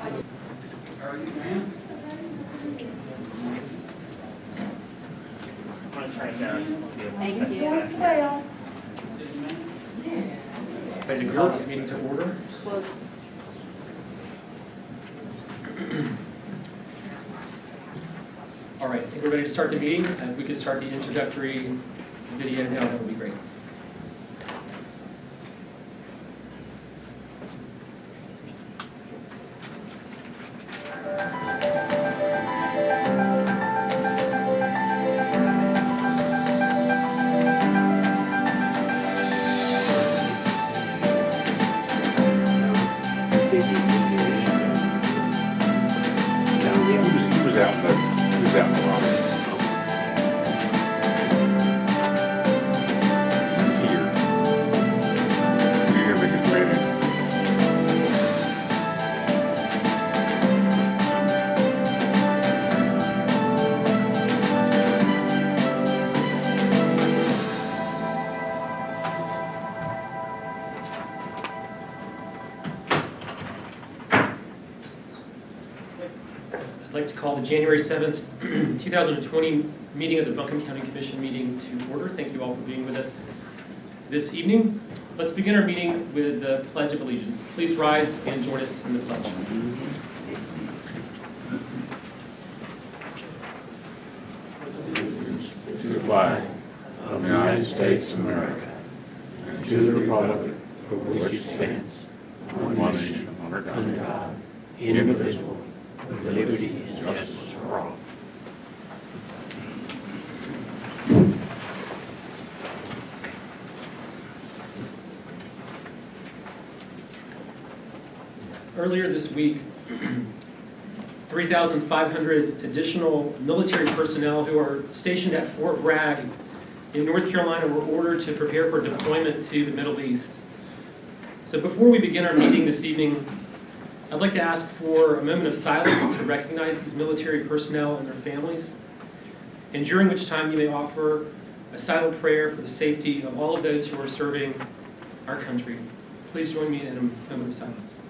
How are you, ma'am? I'm gonna turn it down. Thank you. Yes, ma'am. Ready to call this meeting to order? Well, All right, I think we're ready to start the meeting. Uh, If we could start the introductory video now, 2020 meeting of the Buncombe County Commission meeting to order. Thank you all for being with us this evening. Let's begin our meeting with the Pledge of Allegiance. Please rise and join us in the pledge. To the flag of the United States of America, and to the republic for which it stands, one nation, under God, indivisible, with liberty and justice for all. Earlier this week, 3,500 additional military personnel who are stationed at Fort Bragg in North Carolina were ordered to prepare for deployment to the Middle East. So before we begin our meeting this evening, I'd like to ask for a moment of silence to recognize these military personnel and their families, and during which time you may offer a silent prayer for the safety of all of those who are serving our country. Please join me in a moment of silence.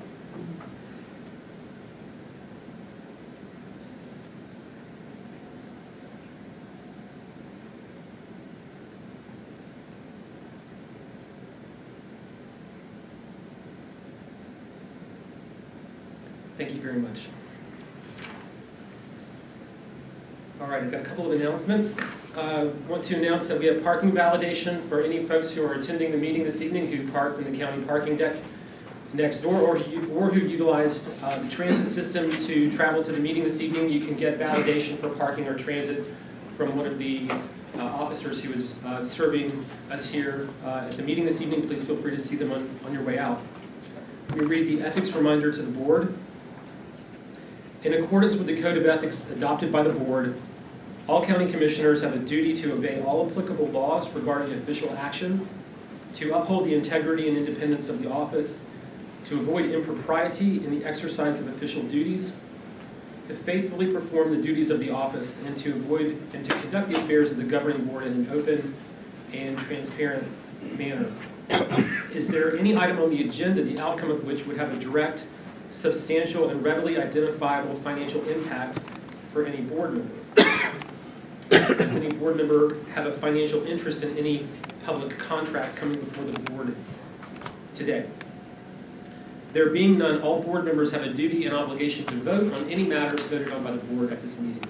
Thank you very much. All right, I've got a couple of announcements. Uh, Want to announce that we have parking validation for any folks who are attending the meeting this evening who parked in the county parking deck next door or who or who utilized uh, the transit system to travel to the meeting this evening. You can get validation for parking or transit from one of the uh, officers who is uh, serving us here uh, at the meeting this evening. Please feel free to see them on on your way out. We read the ethics reminder to the board. In accordance with the Code of Ethics adopted by the board, all county commissioners have a duty to obey all applicable laws regarding official actions, to uphold the integrity and independence of the office, to avoid impropriety in the exercise of official duties, to faithfully perform the duties of the office, and to avoid and to conduct the affairs of the governing board in an open and transparent manner. Is there any item on the agenda, the outcome of which would have a direct, substantial, and readily identifiable financial impact for any board member? Does any board member have a financial interest in any public contract coming before the board today? There being none, all board members have a duty and obligation to vote on any matters voted on by the board at this meeting.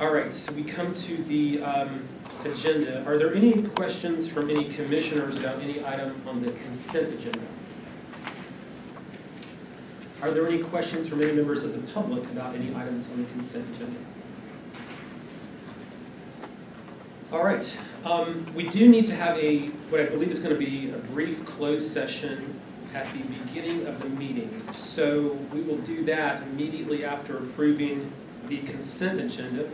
All right, so we come to the um, agenda. Are there any questions from any commissioners about any item on the consent agenda? Are there any questions from any members of the public about any items on the consent agenda? All right, um, we do need to have a, what I believe is going to be a brief closed session at the beginning of the meeting. So we will do that immediately after approving the consent agenda.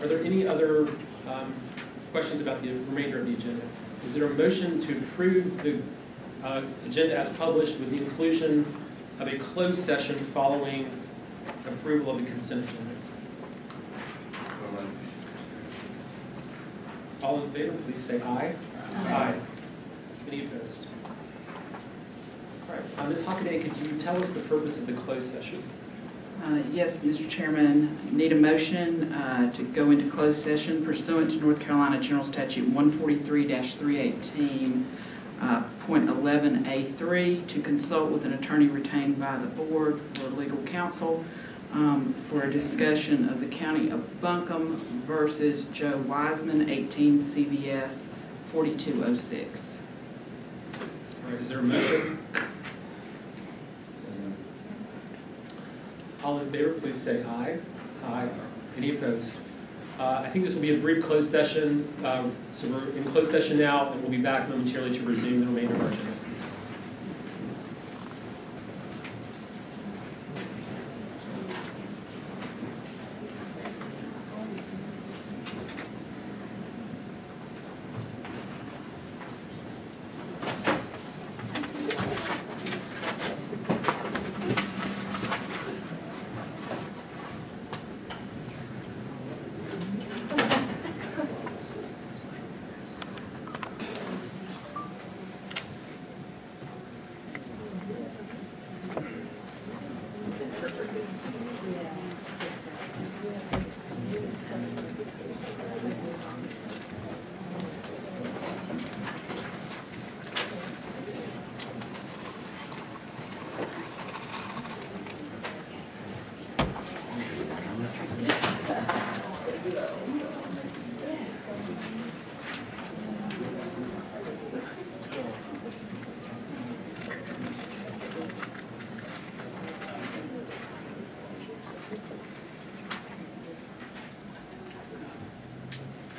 Are there any other um, questions about the remainder of the agenda? Is there a motion to approve the uh, agenda as published with the inclusion of a closed session following approval of the consent agenda? All in favor, please say aye. Aye. Any opposed? All right, Uh, Ms. Hockaday, could you tell us the purpose of the closed session? Uh, Yes, Mr. Chairman, need a motion uh, to go into closed session pursuant to North Carolina General Statute 143-318, uh, point 11A3, to consult with an attorney retained by the board for legal counsel um, for a discussion of the County of Buncombe versus Joe Wiseman, 18 CVS 4206. All right, is there a motion? All in favor, please say aye. Aye. Any opposed? Uh, I think this will be a brief closed session, um, so we're in closed session now, and we'll be back momentarily to resume the remainder of our agenda.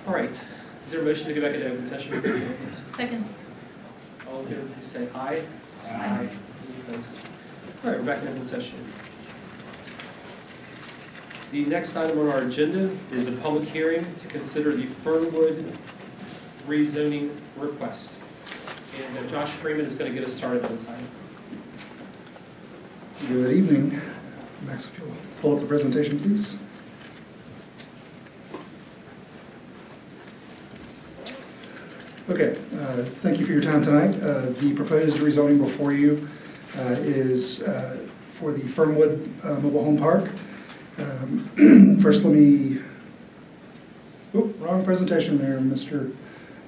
All right, is there a motion to go back into open session? Second. All in favor, please say aye. Aye. Any opposed? All right, we're back in open session. The next item on our agenda is a public hearing to consider the Fernwood rezoning request. And uh, Josh Freeman is going to get us started on this item. Good evening. Max, if you'll pull up the presentation, please. Okay, uh, thank you for your time tonight. Uh, The proposed rezoning before you uh, is uh, for the Fernwood uh, Mobile Home Park. Um, First, let me, oh, wrong presentation there, Mr.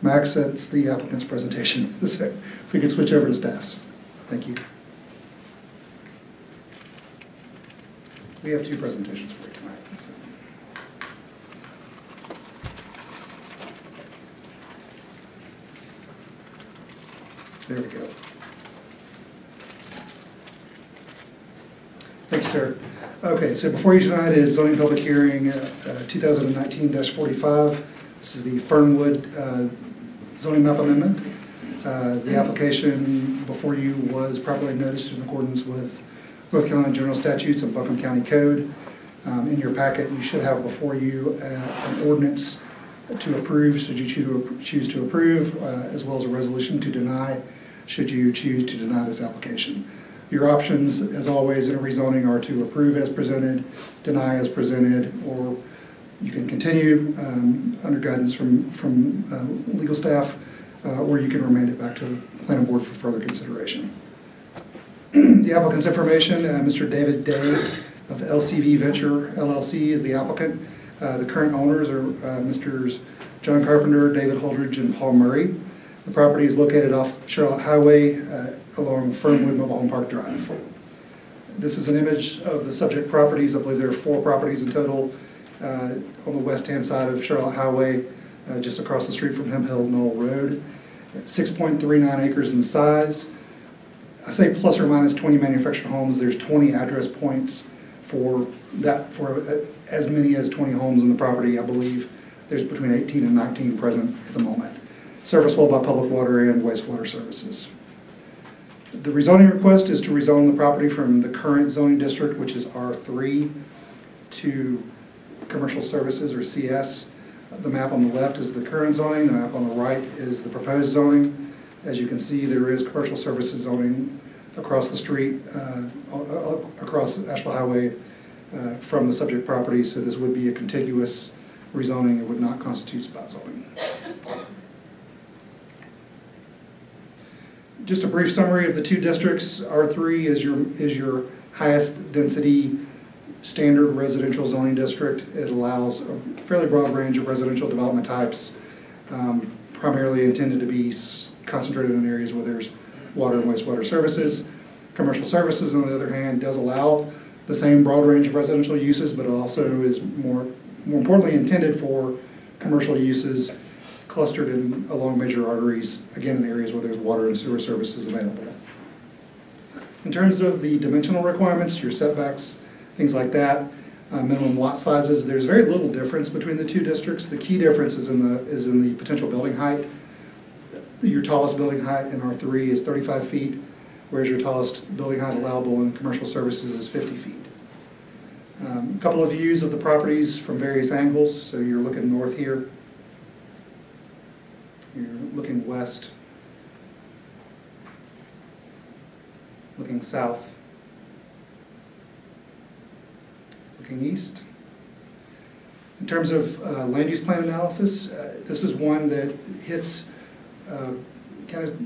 Max, that's the applicant's presentation. So If we could switch over to staff's. Thank you. We have two presentations for you tonight. so. There we go. Thanks, sir. Okay, so before you tonight is zoning public hearing uh, uh, 2019-45. This is the Fernwood uh, zoning map amendment. Uh, The application before you was properly noticed in accordance with North Carolina General Statutes and Buncombe County Code. Um, In your packet, you should have before you uh, an ordinance to approve, should you choose to choose to approve, uh, as well as a resolution to deny, should you choose to deny this application. Your options, as always, in a rezoning are to approve as presented, deny as presented, or you can continue um, under guidance from, from uh, legal staff, uh, or you can remand it back to the planning board for further consideration. The applicant's information, uh, Mr. David Day of LCV Venture LLC is the applicant. Uh, The current owners are uh, Mr. John Carpenter, David Holdridge, and Paul Murray. The property is located off Charlotte Highway uh, along Fernwood Mobile Home Park Drive. This is an image of the subject properties. I believe there are four properties in total uh, on the west-hand side of Charlotte Highway, uh, just across the street from Hemp Hill Knoll Road. 6.39 acres in size. I say plus or minus 20 manufactured homes. There's 20 address points for that, for uh, as many as 20 homes in the property, I believe. There's between 18 and 19 present at the moment. Serviceable by public water and wastewater services. The rezoning request is to rezone the property from the current zoning district, which is R3, to commercial services or CS. The map on the left is the current zoning, the map on the right is the proposed zoning. As you can see, there is commercial services zoning across the street, uh, across Asheville Highway uh, from the subject property, so this would be a contiguous rezoning, it would not constitute spot zoning. Just a brief summary of the two districts. R three is your, is your highest density standard residential zoning district. It allows a fairly broad range of residential development types, um, primarily intended to be concentrated in areas where there's water and wastewater services. Commercial services, on the other hand, does allow the same broad range of residential uses, but it also is more, more importantly intended for commercial uses clustered in, along major arteries, again, in areas where there's water and sewer services available. In terms of the dimensional requirements, your setbacks, things like that, uh, minimum lot sizes, there's very little difference between the two districts. The key difference is in the, is in the potential building height. Your tallest building height in R three is thirty-five feet, whereas your tallest building height allowable in commercial services is fifty feet. Um, A Couple of views of the properties from various angles, so you're looking north here. You're looking west. Looking south. Looking east. In terms of uh, land use plan analysis, uh, this is one that hits, kind of,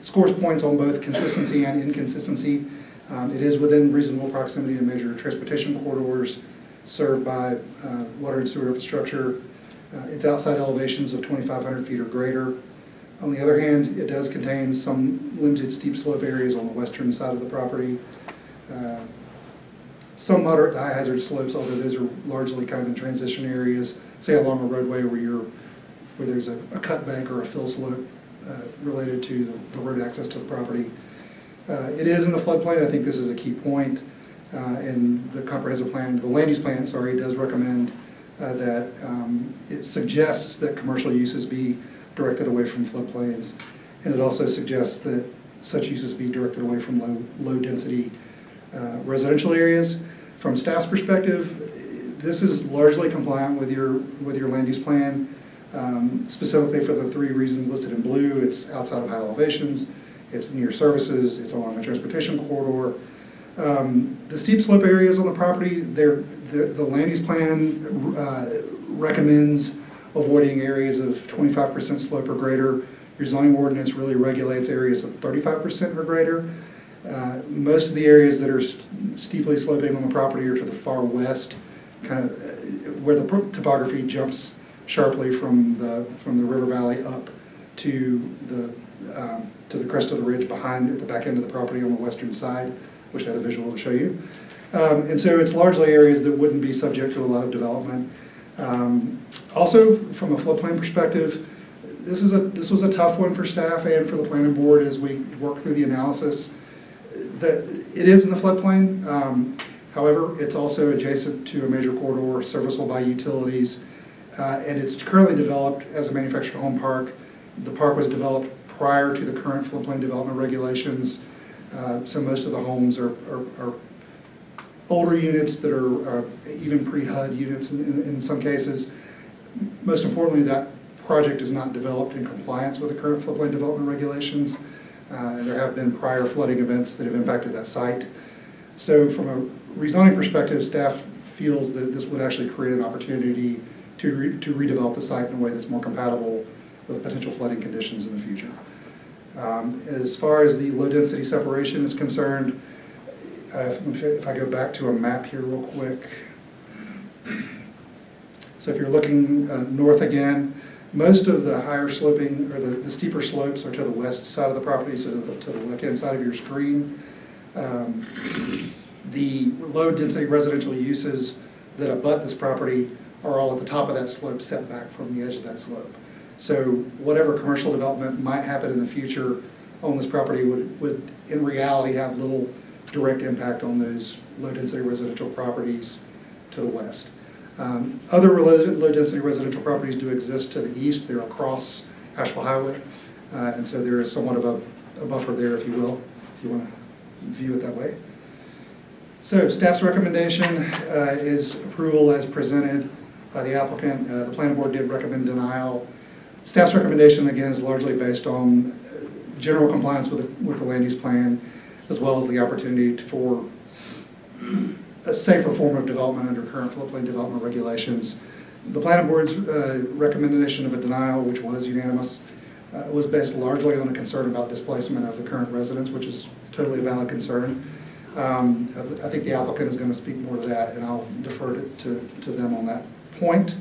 scores points on both consistency and inconsistency. Um, It is within reasonable proximity to major transportation corridors served by uh, water and sewer infrastructure. Uh, It's outside elevations of 2,500 feet or greater. On the other hand, it does contain some limited steep slope areas on the western side of the property. Uh, Some moderate to high hazard slopes, although those are largely kind of in transition areas, say along a roadway where you're, where there's a a cut bank or a fill slope uh, related to the- the road access to the property. Uh, It is in the floodplain, I think this is a key point, uh, and the comprehensive plan, the land use plan, sorry, does recommend uh, that um, it suggests that commercial uses be directed away from floodplains, and it also suggests that such uses be directed away from low, low-density uh, residential areas. From staff's perspective, this is largely compliant with your, with your land use plan, um, specifically for the three reasons listed in blue. It's outside of high elevations, it's near services, it's along a transportation corridor. Um, The steep slope areas on the property, the, the land use plan uh, recommends avoiding areas of twenty-five percent slope or greater. Your zoning ordinance really regulates areas of thirty-five percent or greater. Uh, Most of the areas that are st- steeply sloping on the property are to the far west, kind of uh, where the topography jumps sharply from the, from the river valley up to the, um, to the crest of the ridge behind, at the back end of the property on the western side, which I had a visual to show you. Um, And so it's largely areas that wouldn't be subject to a lot of development. Um, Also, from a floodplain perspective, this is a, this was a tough one for staff and for the planning board as we work through the analysis. That, it is in the floodplain, um, however, it's also adjacent to a major corridor serviceable by utilities. Uh, and it's currently developed as a manufactured home park. The park was developed prior to the current floodplain development regulations. Uh, so most of the homes are, are, are older units that are, are even pre-HUD units in, in, in some cases. Most importantly, that project is not developed in compliance with the current floodplain development regulations. Uh, there have been prior flooding events that have impacted that site. So from a rezoning perspective, staff feels that this would actually create an opportunity to re, to redevelop the site in a way that's more compatible with potential flooding conditions in the future. Um, As far as the low-density separation is concerned, uh, if if I go back to a map here real quick. So if you're looking uh, north again, most of the higher sloping, or the the steeper slopes are to the west side of the property, so to the, to the left-hand side of your screen. Um, The low-density residential uses that abut this property are all at the top of that slope set back from the edge of that slope. So whatever commercial development might happen in the future on this property would, would in reality have little direct impact on those low-density residential properties to the west. Um, Other low-density residential properties do exist to the east, they're across Asheville Highway, uh, and so there is somewhat of a, a buffer there, if you will, if you want to view it that way. So staff's recommendation uh, is approval as presented by the applicant. Uh, The planning board did recommend denial. Staff's recommendation, again, is largely based on uh, general compliance with, the- with the land use plan, as well as the opportunity for a safer form of development under current floodplain development regulations. The planning board's uh, recommendation of a denial, which was unanimous, uh, was based largely on a concern about displacement of the current residents, which is totally a valid concern. Um, I think the applicant is going to speak more to that, and I'll defer to, to to them on that point.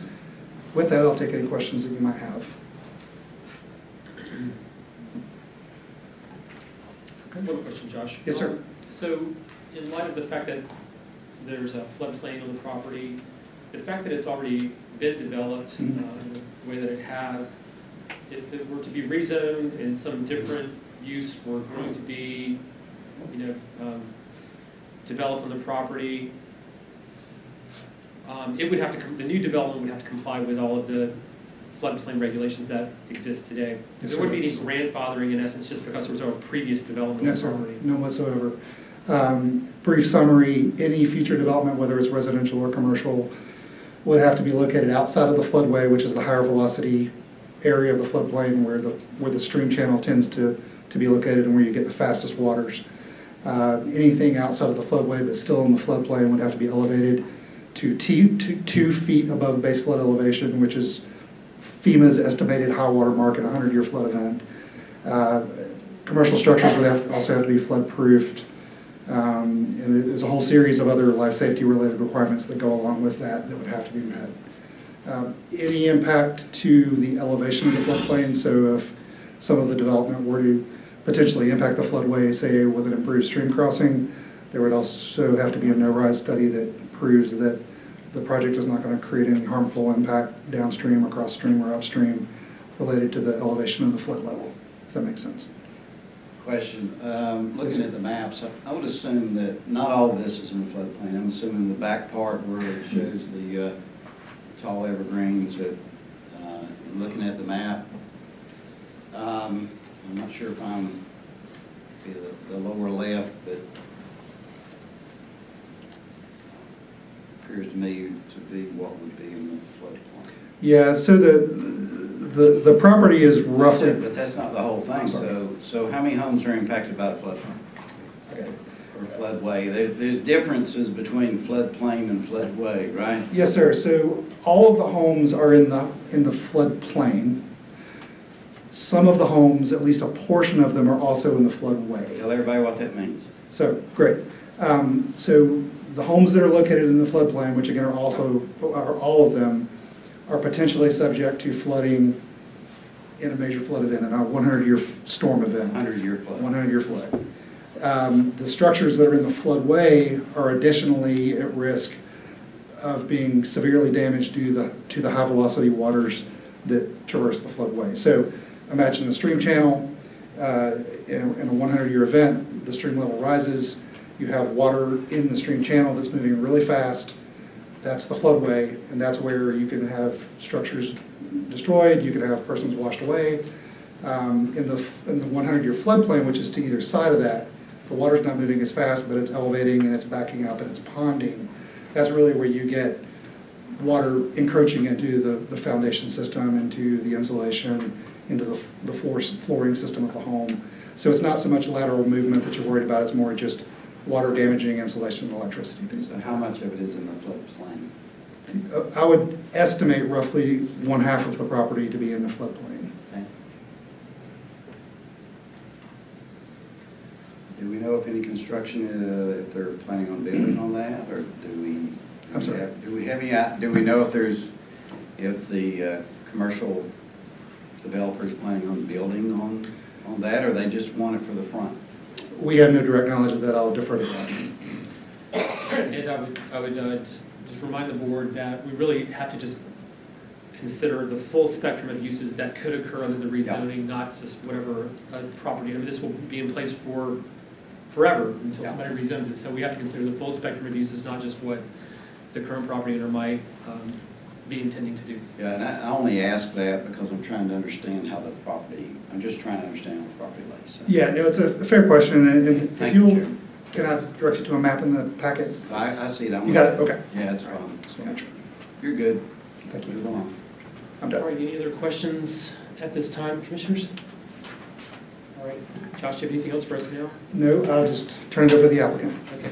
With that, I'll take any questions that you might have. One question, Josh. Yes, sir. Um, So, in light of the fact that there's a floodplain on the property, the fact that it's already been developed uh, Mhm. the way that it has, if it were to be rezoned and some different use were going to be, you know, um, developed on the property, um, it would have to, the new development would have to comply with all of the floodplain regulations that exist today. Yes, There wouldn't be any grandfathering in essence, just because there was a previous development No, sir, none whatsoever. Um, Brief summary, any future development, whether it's residential or commercial, would have to be located outside of the floodway, which is the higher velocity area of the floodplain where the, where the stream channel tends to, to be located and where you get the fastest waters. Uh, Anything outside of the floodway but still in the floodplain would have to be elevated to T, to two feet above base flood elevation, which is FEMA's estimated high water mark in a hundred-year flood event. Uh, Commercial structures would have, also have to be flood-proofed. Um, And there's a whole series of other life safety-related requirements that go along with that that would have to be met. Um, Any impact to the elevation of the floodplain, so if some of the development were to potentially impact the floodway, say with an improved stream crossing, there would also have to be a no-rise study that proves that the project is not going to create any harmful impact downstream, across stream, or upstream related to the elevation of the flood level, if that makes sense. Question, um, looking at the maps, I- I would assume that not all of this is in the floodplain. I'm assuming the back part where it shows the uh, tall evergreens, that, uh, looking at the map, um, I'm not sure if I'm, the the lower left, but appears to me to be what would be in the floodplain. Yeah, so the, the, the property is roughly, But that's not the whole thing, so, so how many homes are impacted by the floodplain? Okay. or floodway. There, there's differences between floodplain and floodway, right? yes, sir, so all of the homes are in the, in the floodplain. Some of the homes, at least a portion of them, are also in the floodway. Tell everybody what that means. So, great. Um, So the homes that are located in the floodplain, which again are also, are all of them, are potentially subject to flooding in a major flood event, in a 100-year storm event. Hundred-year flood. 100-year flood. Um, The structures that are in the floodway are additionally at risk of being severely damaged due the, to the high-velocity waters that traverse the floodway. So imagine a stream channel, uh, in a in a 100-year event, the stream level rises, you have water in the stream channel that's moving really fast, that's the floodway, and that's where you can have structures destroyed, you can have persons washed away. Um, In the, in the 100-year floodplain, which is to either side of that, the water's not moving as fast, but it's elevating and it's backing up and it's ponding. That's really where you get water encroaching into the, the foundation system, into the insulation, into the, the floor, flooring system of the home. So it's not so much lateral movement that you're worried about, it's more just water damaging insulation and electricity, things So how much of it is in the floodplain? Uh, I would estimate roughly one half of the property to be in the floodplain. Okay. Do we know if any construction, uh, if they're planning on building on that, or do we? do I'm we sorry? have- Do we have any, do we know if there's, if the uh, commercial developer's planning on building on, on that, or they just want it for the front? We have no direct knowledge of that, I'll defer to that. And I would, I would uh, just, just remind the board that we really have to just consider the full spectrum of uses that could occur under the Yeah. rezoning, not just whatever uh, property. I mean, this will be in place for forever until Yeah. somebody rezones it. So we have to consider the full spectrum of uses, not just what the current property owner might um, be intending to do. Yeah, and I I only ask that because I'm trying to understand how the property, I'm just trying to understand how the property lays. so. Yeah, no, it's a fair question, and and if Thank you, you'll, Chair. can I direct you to a map in the packet? I, I see it. I'm- You got it, okay. Yeah, that's fine. Just wanna make sure. You're good. Thank you. Move along. I'm All done. right, any other questions at this time, commissioners? All right, Josh, do you have anything else for us now? No, I'll just turn it over to the applicant. Okay.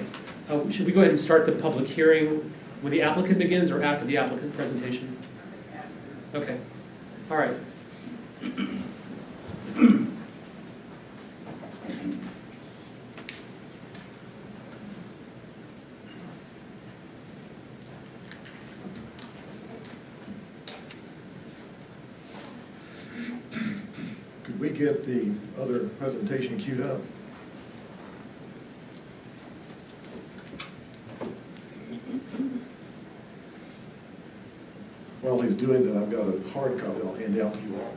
Uh, Should we go ahead and start the public hearing when the applicant begins or after the applicant presentation? Okay. All right. Could we get the other presentation queued up? While he's doing that, I've got a hard copy I'll hand out to you all.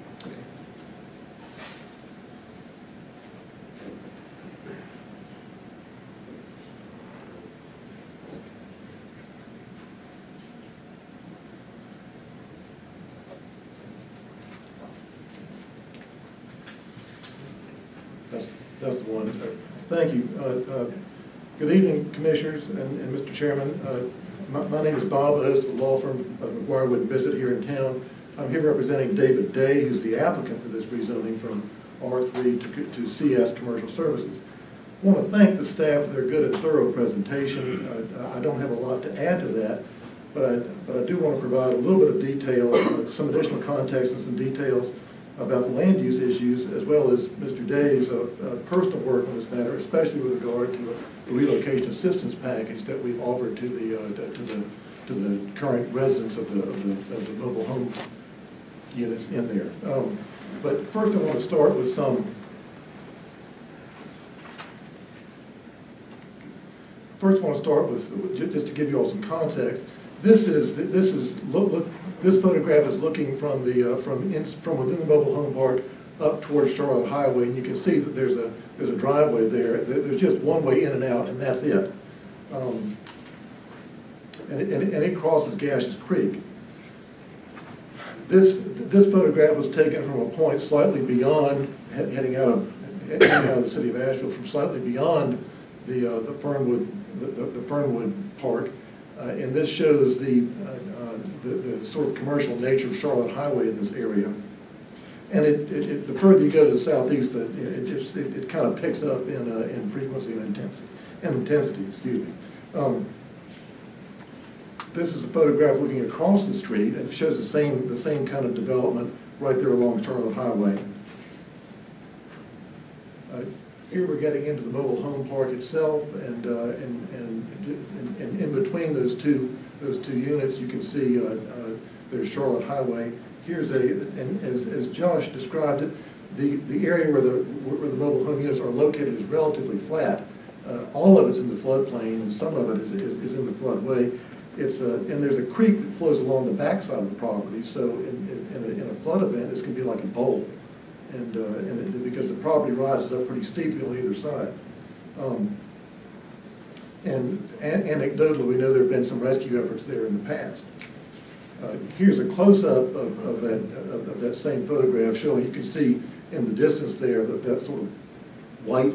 That's, that's the one. Thank you. Uh, uh, Good evening, Commissioners and and Mr. Chairman. Uh, My my name is Bob of the law firm of McGuire Wood Bissette here in town. I'm here representing David Day, who's the applicant for this rezoning from R3 to to CS Commercial Services. I want to thank the staff for their good and thorough presentation. Uh, I don't have a lot to add to that, but I, but I do want to provide a little bit of detail, some additional context and some details about the land use issues, as well as Mr. Day's uh, uh, personal work on this matter, especially with regard to the relocation assistance package that we've offered to the, uh, to the, to the current residents of the, of the, of the mobile home units in there. Um, But first, I want to start with some First, I want to start with, just to give you all some context, this is, this is, look, look, this photograph is looking from the, uh, from, in- from within the mobile home park up towards Charlotte Highway, and you can see that there's a, there's a driveway there, There- there's just one way in and out, and that's it. Um, And it, and it- crosses Gashes Creek. This, this photograph was taken from a point slightly beyond, heading out of, heading out of the city of Asheville, from slightly beyond the, uh, the Fernwood, the, the the Fernwood Park. Uh, and this shows the, uh, uh, the, the sort of commercial nature of Charlotte Highway in this area. And it, it, it- the further you go to the southeast, it, it just, it, it kind of picks up in, in frequency and intensity, and intensity, excuse me. Um, This is a photograph looking across the street, and it shows the same, the same kind of development right there along Charlotte Highway. Uh, Here we're getting into the mobile home park itself, and, uh, and, and, and in between those two, those two units, you can see, uh, uh, there's Charlotte Highway. Here's a, and as, as Josh described it, the, the area where the, where the mobile home units are located is relatively flat. Uh, all of it's in the floodplain, and some of it is, is, is in the floodway. It's a, and there's a creek that flows along the backside of the property, so in, in, in a, in a flood event, this can be like a bowl. And, uh, and it, because the property rises up pretty steeply on either side. Um, And an- anecdotally, we know there've been some rescue efforts there in the past. Uh, Here's a close-up of, of that, of of that same photograph showing, you can see in the distance there, that, that sort of white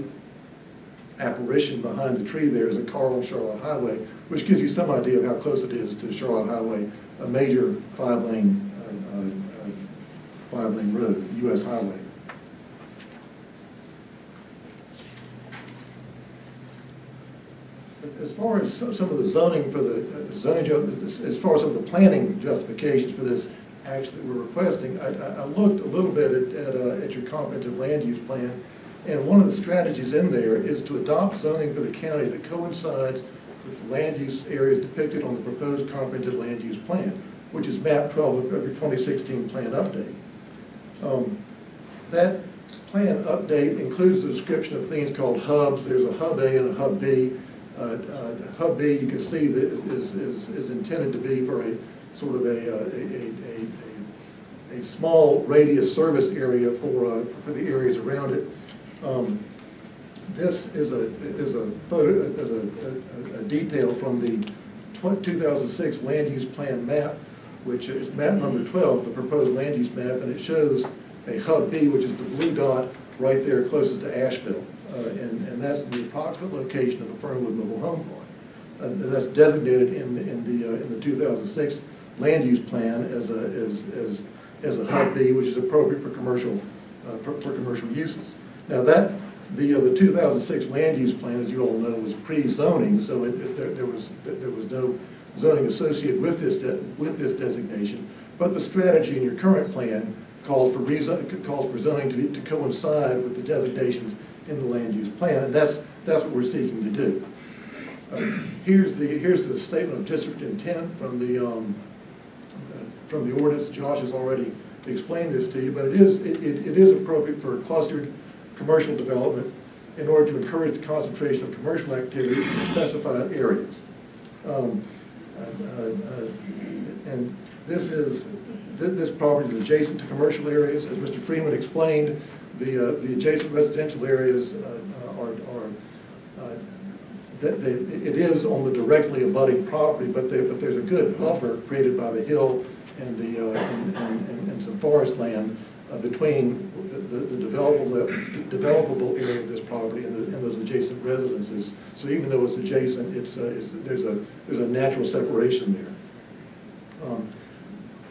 apparition behind the tree there is a car on Charlotte Highway, which gives you some idea of how close it is to Charlotte Highway, a major five-lane, uh, uh, uh, five-lane road, US highway. As far as some of the zoning for the, uh, zoning, as far as some of the planning justifications for this action that we're requesting, I, I looked a little bit at, at, uh, at your comprehensive land use plan, and one of the strategies in there is to adopt zoning for the county that coincides with the land use areas depicted on the proposed comprehensive land use plan, which is map twelve of your twenty sixteen plan update. Um, That plan update includes a description of things called hubs. There's a hub A and a hub B. Uh, uh, Hub B, you can see that is, is, is- intended to be for a sort of a, uh, a, a, a, small radius service area for, for the areas around it. Um, This is a, is a photo, is a detail from the 2006 land use plan map, which is map number 12, the proposed land use map, and it shows a hub B, which is the blue dot right there closest to Asheville. Uh, And, and that's the approximate location of the Fernwood Mobile Home Park. And that's designated in, in the, uh, in the 2006 land use plan as a, as, as, as a hub B, which is appropriate for commercial, uh, for, for commercial uses. Now that, the, uh, the 2006 land use plan, as you all know, was pre-zoning, so it, it- there, there was, there was no zoning associated with this, with this designation. But the strategy in your current plan calls for calls for zoning to, to coincide with the designations in the land use plan, and that's, that's what we're seeking to do. Uh, Here's the, here's the statement of district intent from the, um, uh, from the ordinance. Josh has already explained this to you, but it is, it, it it is appropriate for clustered commercial development in order to encourage the concentration of commercial activity in specified areas. Um, uh, uh, And this is, th- this property is adjacent to commercial areas. As Mr. Freeman explained, the, uh, the adjacent residential areas uh, are, are, uh, they, it is on the directly abutting property, but there, but there's a good buffer created by the hill and the, uh, and, and, and some forest land uh, between the, the developable, developable area of this property and the, and those adjacent residences. So even though it's adjacent, it's, uh, it's, there's a, there's a natural separation there. Um,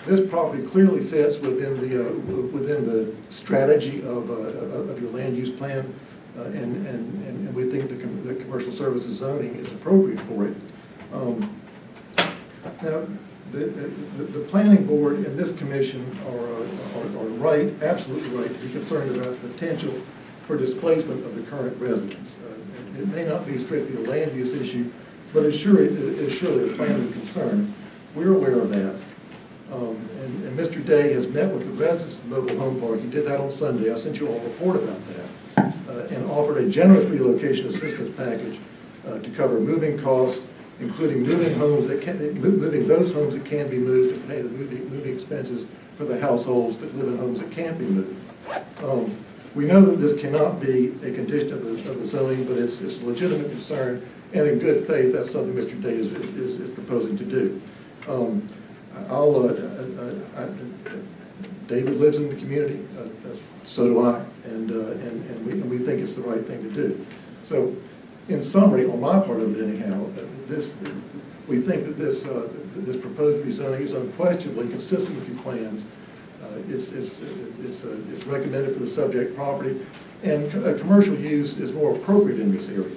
This property clearly fits within the, uh, within the strategy of, uh, of your land use plan, uh, and, and, and we think the, com- the commercial services zoning is appropriate for it. Um, Now, the, the, the planning board and this commission are, uh, are, are right, absolutely right, to be concerned about the potential for displacement of the current residents. Uh, It may not be strictly a land use issue, but it's sure, it is surely a planning concern. We're aware of that. Um, And, and Mr. Day has met with the residents of the mobile home park, he did that on Sunday, I sent you all a report about that, uh, and offered a generous relocation assistance package uh, to cover moving costs, including moving homes that can, moving those homes that can be moved, to pay the moving, moving expenses for the households that live in homes that can't be moved. Um, We know that this cannot be a condition of the, of the zoning, but it's, it's a legitimate concern, and in good faith, that's something Mr. Day is, is, is proposing to do. Um, I'll, uh, uh, uh, David lives in the community, uh, so do I, and, and, and we, and we think it's the right thing to do. So, in summary, on my part of it anyhow, this, we think that this, uh, this proposed rezoning is unquestionably consistent with your plans. Uh, It's, it's, it's, uh, it's recommended for the subject property, and co- commercial use is more appropriate in this area.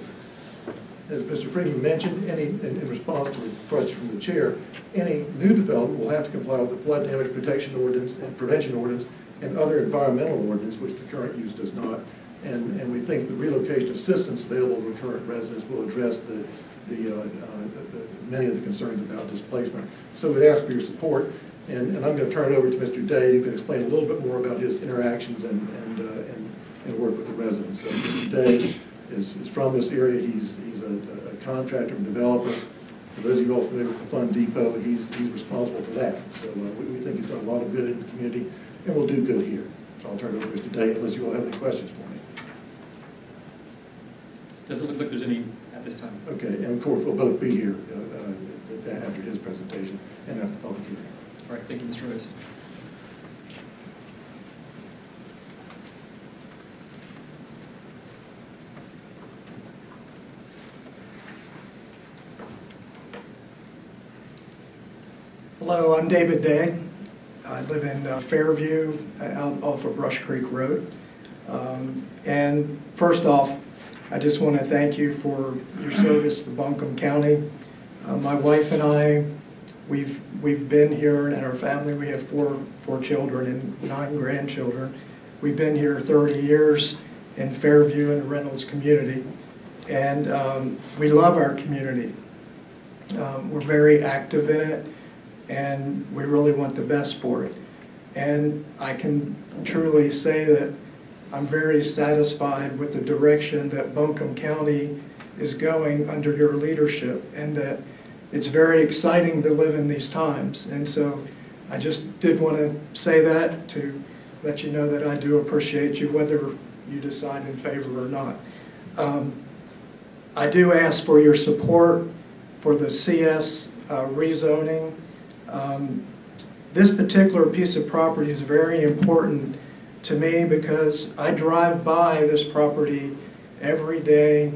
As Mr. Freeman mentioned, any, in, in response to a question from the chair, any new development will have to comply with the flood damage protection ordinance and prevention ordinance and other environmental ordinance, which the current use does not. And, and we think the relocation assistance available to current residents will address the, the, uh, uh, the- the, many of the concerns about displacement. So we'd ask for your support, and, and I'm gonna turn it over to Mr. Day, who can explain a little bit more about his interactions and, and, uh, and, and work with the residents. So Mr. Day is, is from this area, he's, he's a a contractor and developer. For those of you all familiar with the Fun Depot, he's, he's responsible for that. So uh, we, we think he's done a lot of good in the community, and will do good here. So I'll turn it over to Mr. Day, unless you all have any questions for me. Doesn't look like there's any at this time. Okay, and of course, we'll both be here uh, uh, after his presentation and after the public hearing. All right, thank you, Mr. Rose. Hello, I'm David Day. I live in uh, Fairview, uh, out off of Brush Creek Road. Um, And first off, I just want to thank you for your service to Buncombe County. Uh, My wife and I, we've, we've been here, and our family, we have four, four children and nine grandchildren. We've been here 30 years in Fairview and the Reynolds community, and um, we love our community. Um, We're very active in it, and we really want the best for it. And I can truly say that I'm very satisfied with the direction that Buncombe County is going under your leadership, and that it's very exciting to live in these times. And so I just did want to say that to let you know that I do appreciate you, whether you decide in favor or not. Um, I do ask for your support for the CS uh, rezoning. Um, This particular piece of property is very important to me because I drive by this property every day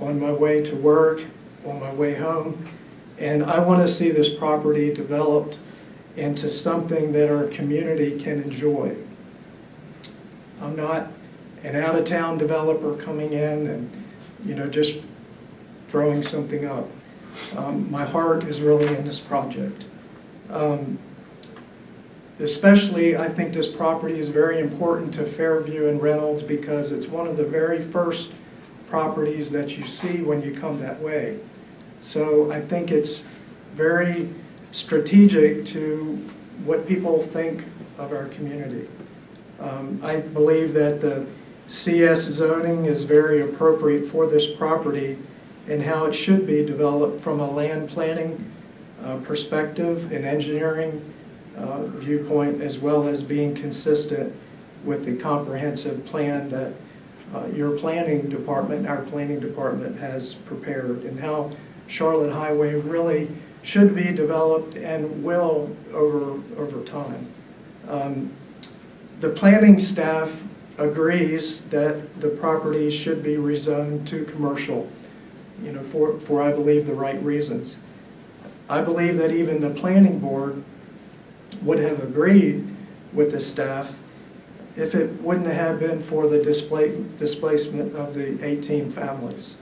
on my way to work, on my way home, and I want to see this property developed into something that our community can enjoy. I'm not an out-of-town developer coming in and, you know, just throwing something up. Um, My heart is really in this project. Um, Especially, I think this property is very important to Fairview and Reynolds because it's one of the very first properties that you see when you come that way. So I think it's very strategic to what people think of our community. Um, I believe that the CS zoning is very appropriate for this property and how it should be developed from a land planning uh, perspective and engineering uh, viewpoint, as well as being consistent with the comprehensive plan that uh, your planning department, our planning department has prepared, and how Charlotte Highway really should be developed and will over, over time. Um, The planning staff agrees that the property should be rezoned to commercial, you know, for, for I believe the right reasons. I believe that even the planning board would have agreed with the staff if it wouldn't have been for the display, displacement of the 18 families.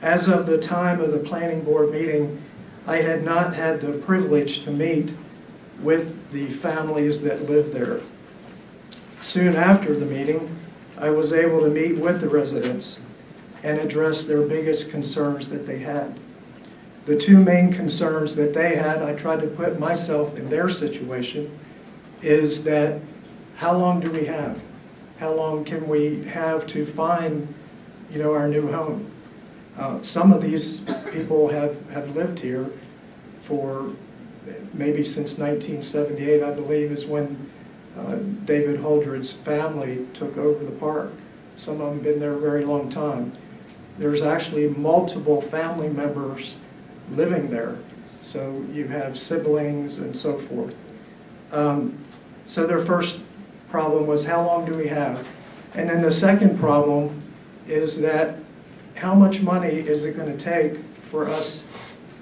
As of the time of the planning board meeting, I had not had the privilege to meet with the families that live there. Soon after the meeting, I was able to meet with the residents and address their biggest concerns that they had. The two main concerns that they had, I tried to put myself in their situation, is that how long do we have? How long can we have to find, you know, our new home? Uh, some of these people have, have lived here for maybe since 1978, I believe, is when uh, David Holdred's family took over the park. Some of them been there a very long time. There's actually multiple family members living there. So you have siblings and so forth. Um, so their first problem was how long do we have? And then the second problem is that how much money is it going to take for us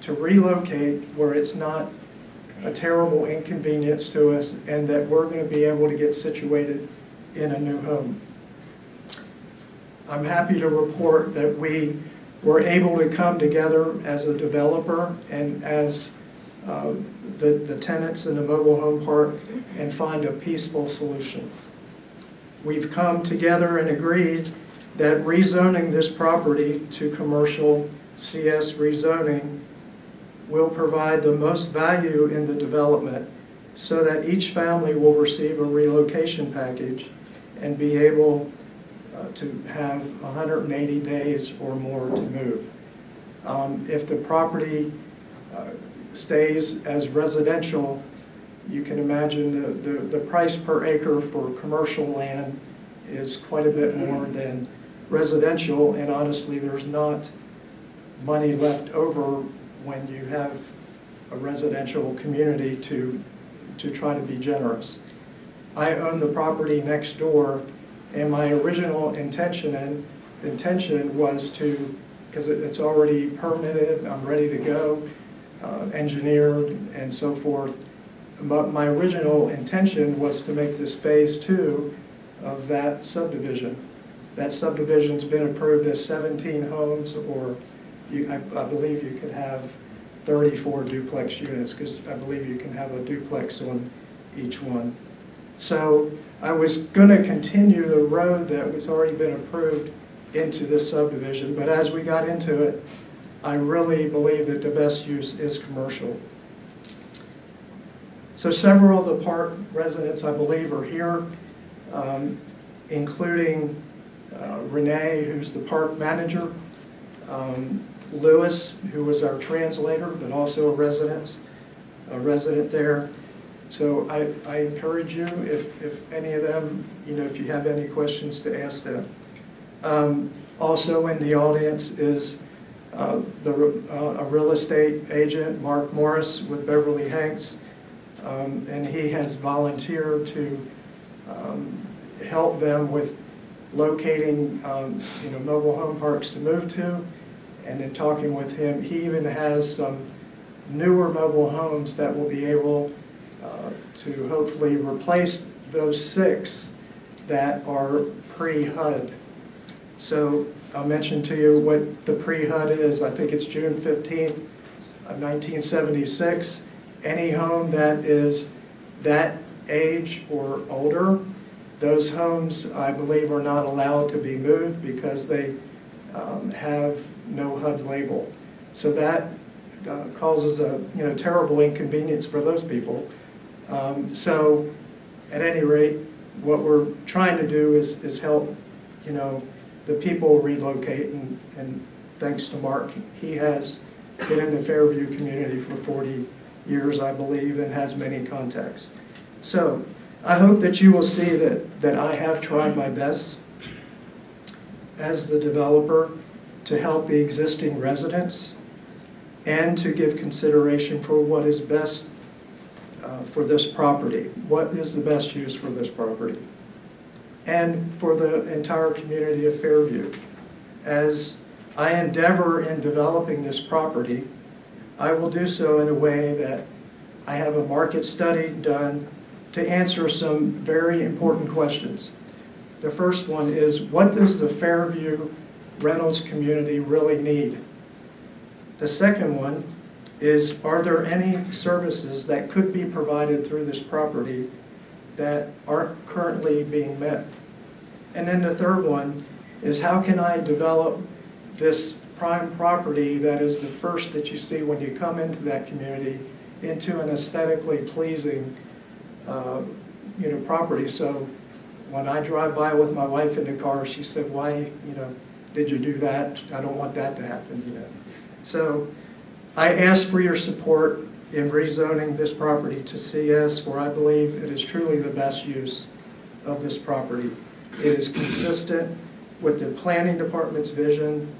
to relocate where it's not a terrible inconvenience to us and that we're going to be able to get situated in a new home? I'm happy to report that we were able to come together as a developer and as uh, the, the tenants in the mobile home park and find a peaceful solution. We've come together and agreed that rezoning this property to commercial CS rezoning will provide the most value in the development so that each family will receive a relocation package and be able uh, to have 180 days or more to move. Um, If the property uh, stays as residential, you can imagine the, the, the price per acre for commercial land is quite a bit more than residential, and honestly, there's not money left over when you have a residential community to, to try to be generous. I own the property next door, and my original intention and intention was to, because it, it's already permitted, I'm ready to go, uh, engineered and so forth. But my original intention was to make this phase two of that subdivision. That subdivision's been approved as 17 homes, or you, I, I believe you could have 34 duplex units, because I believe you can have a duplex on each one. So I was going to continue the road that was already been approved into this subdivision, but as we got into it, I really believe that the best use is commercial. So several of the park residents, I believe, are here, um, including uh, Renee, who's the park manager, um, Lewis, who was our translator, but also a resident, a resident there. So I, I encourage you, if, if any of them, you know, if you have any questions, to ask them. Um, also in the audience is uh, the, uh, a real estate agent, Mark Morris with Beverly Hanks, um, and he has volunteered to um, help them with locating, um, you know, mobile home parks to move to. And in talking with him, he even has some newer mobile homes that will be able uh, to hopefully replace those six that are pre-HUD. So I'll mention to you what the pre-HUD is. I think it's June 15th of 1976. Any home that is that age or older, those homes, I believe, are not allowed to be moved because they um, have no HUD label. So that uh, causes a you know terrible inconvenience for those people. Um, so at any rate, what we're trying to do is, is help, you know, the people relocate, and, and thanks to Mark, he has been in the Fairview community for 40 years, I believe, and has many contacts. So, I hope that you will see that, that I have tried my best as the developer to help the existing residents and to give consideration for what is best uh, for this property. What is the best use for this property? And for the entire community of Fairview. As I endeavor in developing this property, I will do so in a way that I have a market study done to answer some very important questions. The first one is, what does the Fairview Reynolds community really need? The second one is, are there any services that could be provided through this property that aren't currently being met? And then the third one is, how can I develop this prime property that is the first that you see when you come into that community into an aesthetically pleasing, uh, you know, property? So when I drive by with my wife in the car, she said, why, you know, did you do that? I don't want that to happen, you know. So I ask for your support in rezoning this property to CS, for I believe it is truly the best use of this property. It is consistent with the planning department's vision,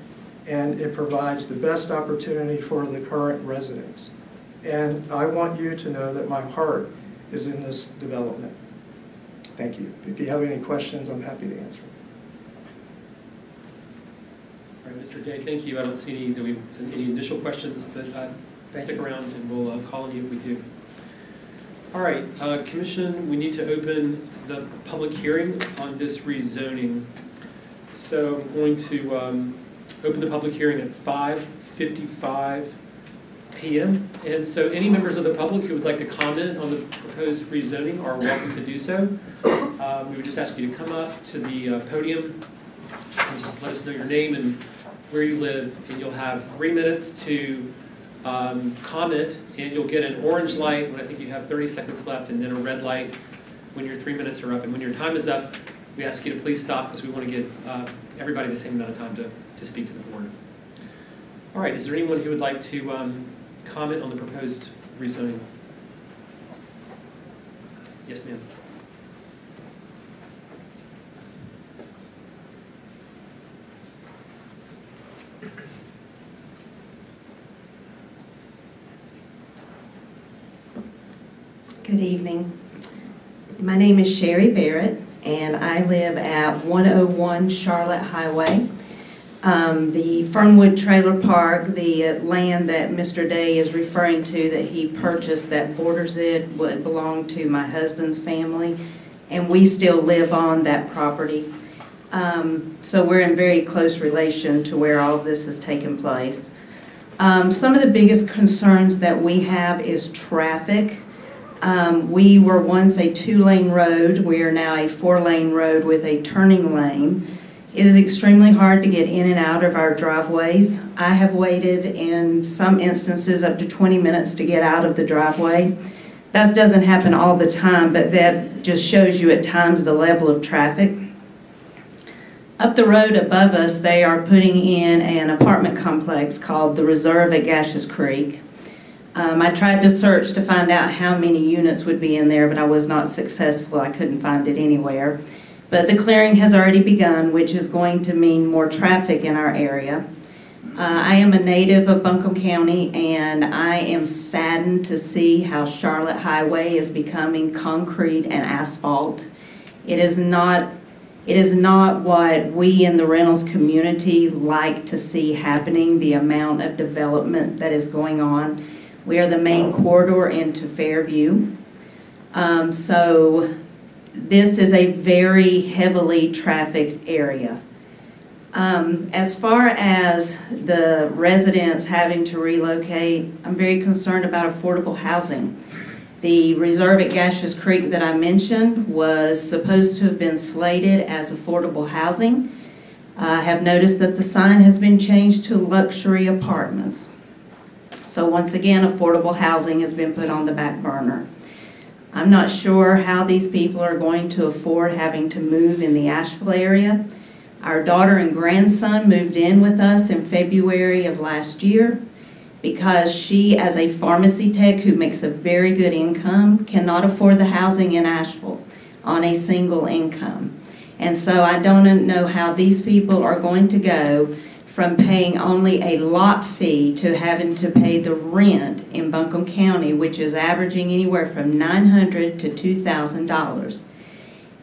and it provides the best opportunity for the current residents. And I want you to know that my heart is in this development. Thank you. If you have any questions, I'm happy to answer. All right, Mr. Day, thank you. I don't see any, we, any initial questions, but uh, stick you. around and we'll uh, call on you if we do. All right, uh, Commission, we need to open the public hearing on this rezoning. So I'm going to um, open the public hearing at 5:55 PM. And so any members of the public who would like to comment on the proposed rezoning are welcome to do so. Uh, We would just ask you to come up to the uh, podium and just let us know your name and where you live, and you'll have three minutes to um, comment, and you'll get an orange light when I think you have 30 seconds left, and then a red light when your three minutes are up. And when your time is up, we ask you to please stop, because we want to give uh, everybody the same amount of time to, to speak to the board. All right, is there anyone who would like to um, comment on the proposed rezoning? Yes, ma'am. Good evening. My name is Sherry Barrett, and I live at 101 Charlotte Highway. Um, The Fernwood Trailer Park, the uh, land that Mr. Day is referring to that he purchased that borders it would belong to my husband's family, and we still live on that property. Um, So we're in very close relation to where all this has taken place. Um, Some of the biggest concerns that we have is traffic. Um, we were once a two-lane road. We are now a four-lane road with a turning lane. It is extremely hard to get in and out of our driveways. I have waited in some instances up to 20 minutes to get out of the driveway. That doesn't happen all the time, but that just shows you at times the level of traffic. Up the road above us, they are putting in an apartment complex called the Reserve at Gashes Creek. Um, I tried to search to find out how many units would be in there, but I was not successful. I couldn't find it anywhere. But the clearing has already begun, which is going to mean more traffic in our area. Uh, I am a native of Buncombe County, and I am saddened to see how Charlotte Highway is becoming concrete and asphalt. It is not it is not what we in the Reynolds community like to see happening, the amount of development that is going on. We are the main corridor into Fairview. Um, so this is a very heavily trafficked area. Um, as far as the residents having to relocate, I'm very concerned about affordable housing. The reserve at Gashes Creek that I mentioned was supposed to have been slated as affordable housing. I have noticed that the sign has been changed to luxury apartments. So once again, affordable housing has been put on the back burner. I'm not sure how these people are going to afford having to move in the Asheville area. Our daughter and grandson moved in with us in February of last year because she, as a pharmacy tech who makes a very good income, cannot afford the housing in Asheville on a single income. And so I don't know how these people are going to go from paying only a lot fee to having to pay the rent in Buncombe County, which is averaging anywhere from 900 to $2,000.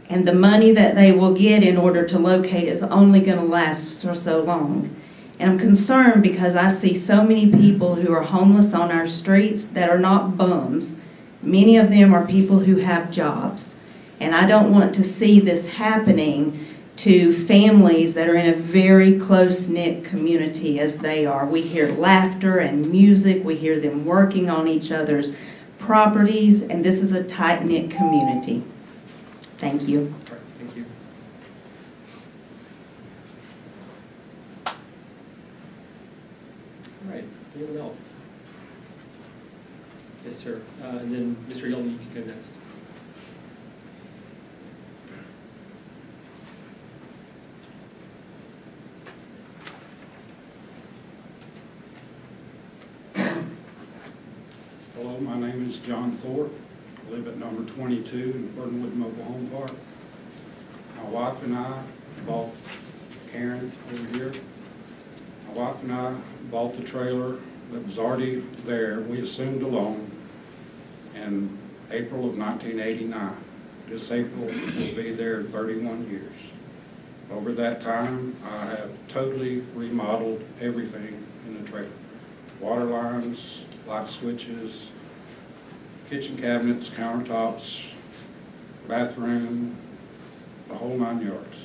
And the money that they will get in order to locate is only going to last for so long. And I'm concerned because I see so many people who are homeless on our streets that are not bums. Many of them are people who have jobs. And I don't want to see this happening to families that are in a very close-knit community as they are. We hear laughter and music, we hear them working on each other's properties, and this is a tight-knit community. Thank you. Thank you. All right, anyone else? Yes, sir. Uh, And then, Mr. Yeldon, you can go next. Hello, my name is John Thorpe. I live at number 22 in Fernwood Mobile Home Park. My wife and I bought Karen over here. My wife and I bought the trailer that was already there. We assumed a loan in April of 1989. This April will be there 31 years. Over that time, I have totally remodeled everything in the trailer. Water lines, light switches, kitchen cabinets, countertops, bathroom, the whole nine yards.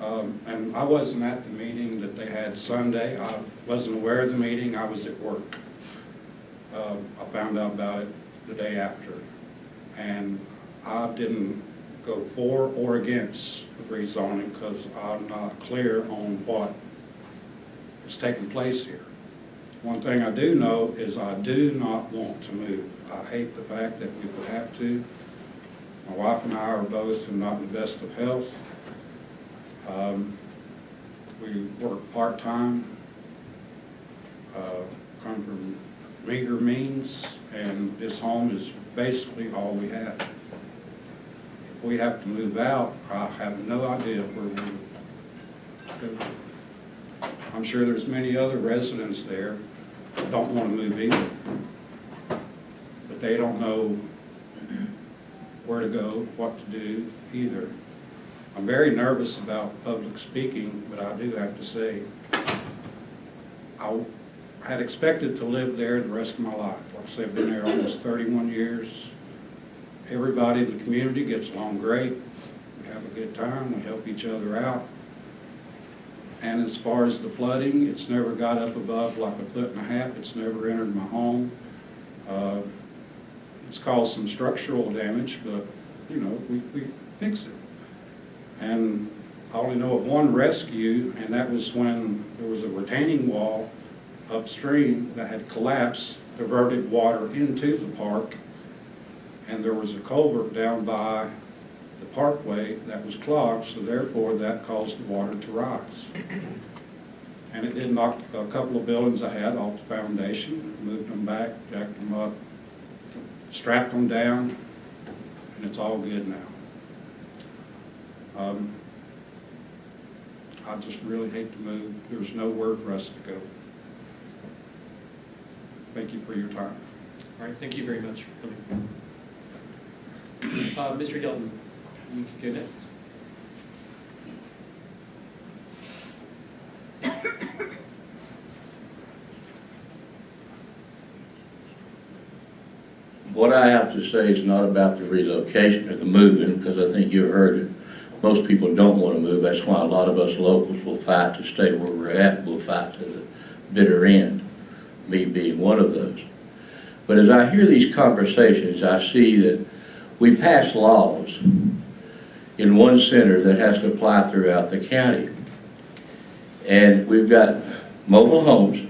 Um, And I wasn't at the meeting that they had Sunday. I wasn't aware of the meeting. I was at work. Um, I found out about it the day after. And I didn't go for or against the rezoning because I'm not clear on what is taking place here. One thing I do know is I do not want to move. I hate the fact that we would have to. My wife and I are both not in the best of health. Um, We work part-time, uh, come from meager means, and this home is basically all we have. If we have to move out, I have no idea where we go. I'm sure there's many other residents there don't want to move either. But they don't know where to go, what to do either. I'm very nervous about public speaking, but I do have to say, I had expected to live there the rest of my life. Like I say, I've been there almost 31 years. Everybody in the community gets along great. We have a good time, we help each other out. And as far as the flooding, it's never got up above like a foot and a half. It's never entered my home. Uh, It's caused some structural damage, but, you know, we, we fix it. And I only know of one rescue, and that was when there was a retaining wall upstream that had collapsed, diverted water into the park, and there was a culvert down by the parkway that was clogged, so therefore that caused the water to rise. And it did knock a couple of buildings I had off the foundation, moved them back, jacked them up, strapped them down, and it's all good now. Um, I just really hate to move. There's nowhere for us to go. Thank you for your time. All right, thank you very much for coming. Uh, Mr. Yeldon, you can go next. What I have to say is not about the relocation or the moving, because I think you heard it. Most people don't want to move. That's why a lot of us locals will fight to stay where we're at. We'll fight to the bitter end, me being one of those. But as I hear these conversations, I see that we pass laws in one center that has to apply throughout the county. And we've got mobile homes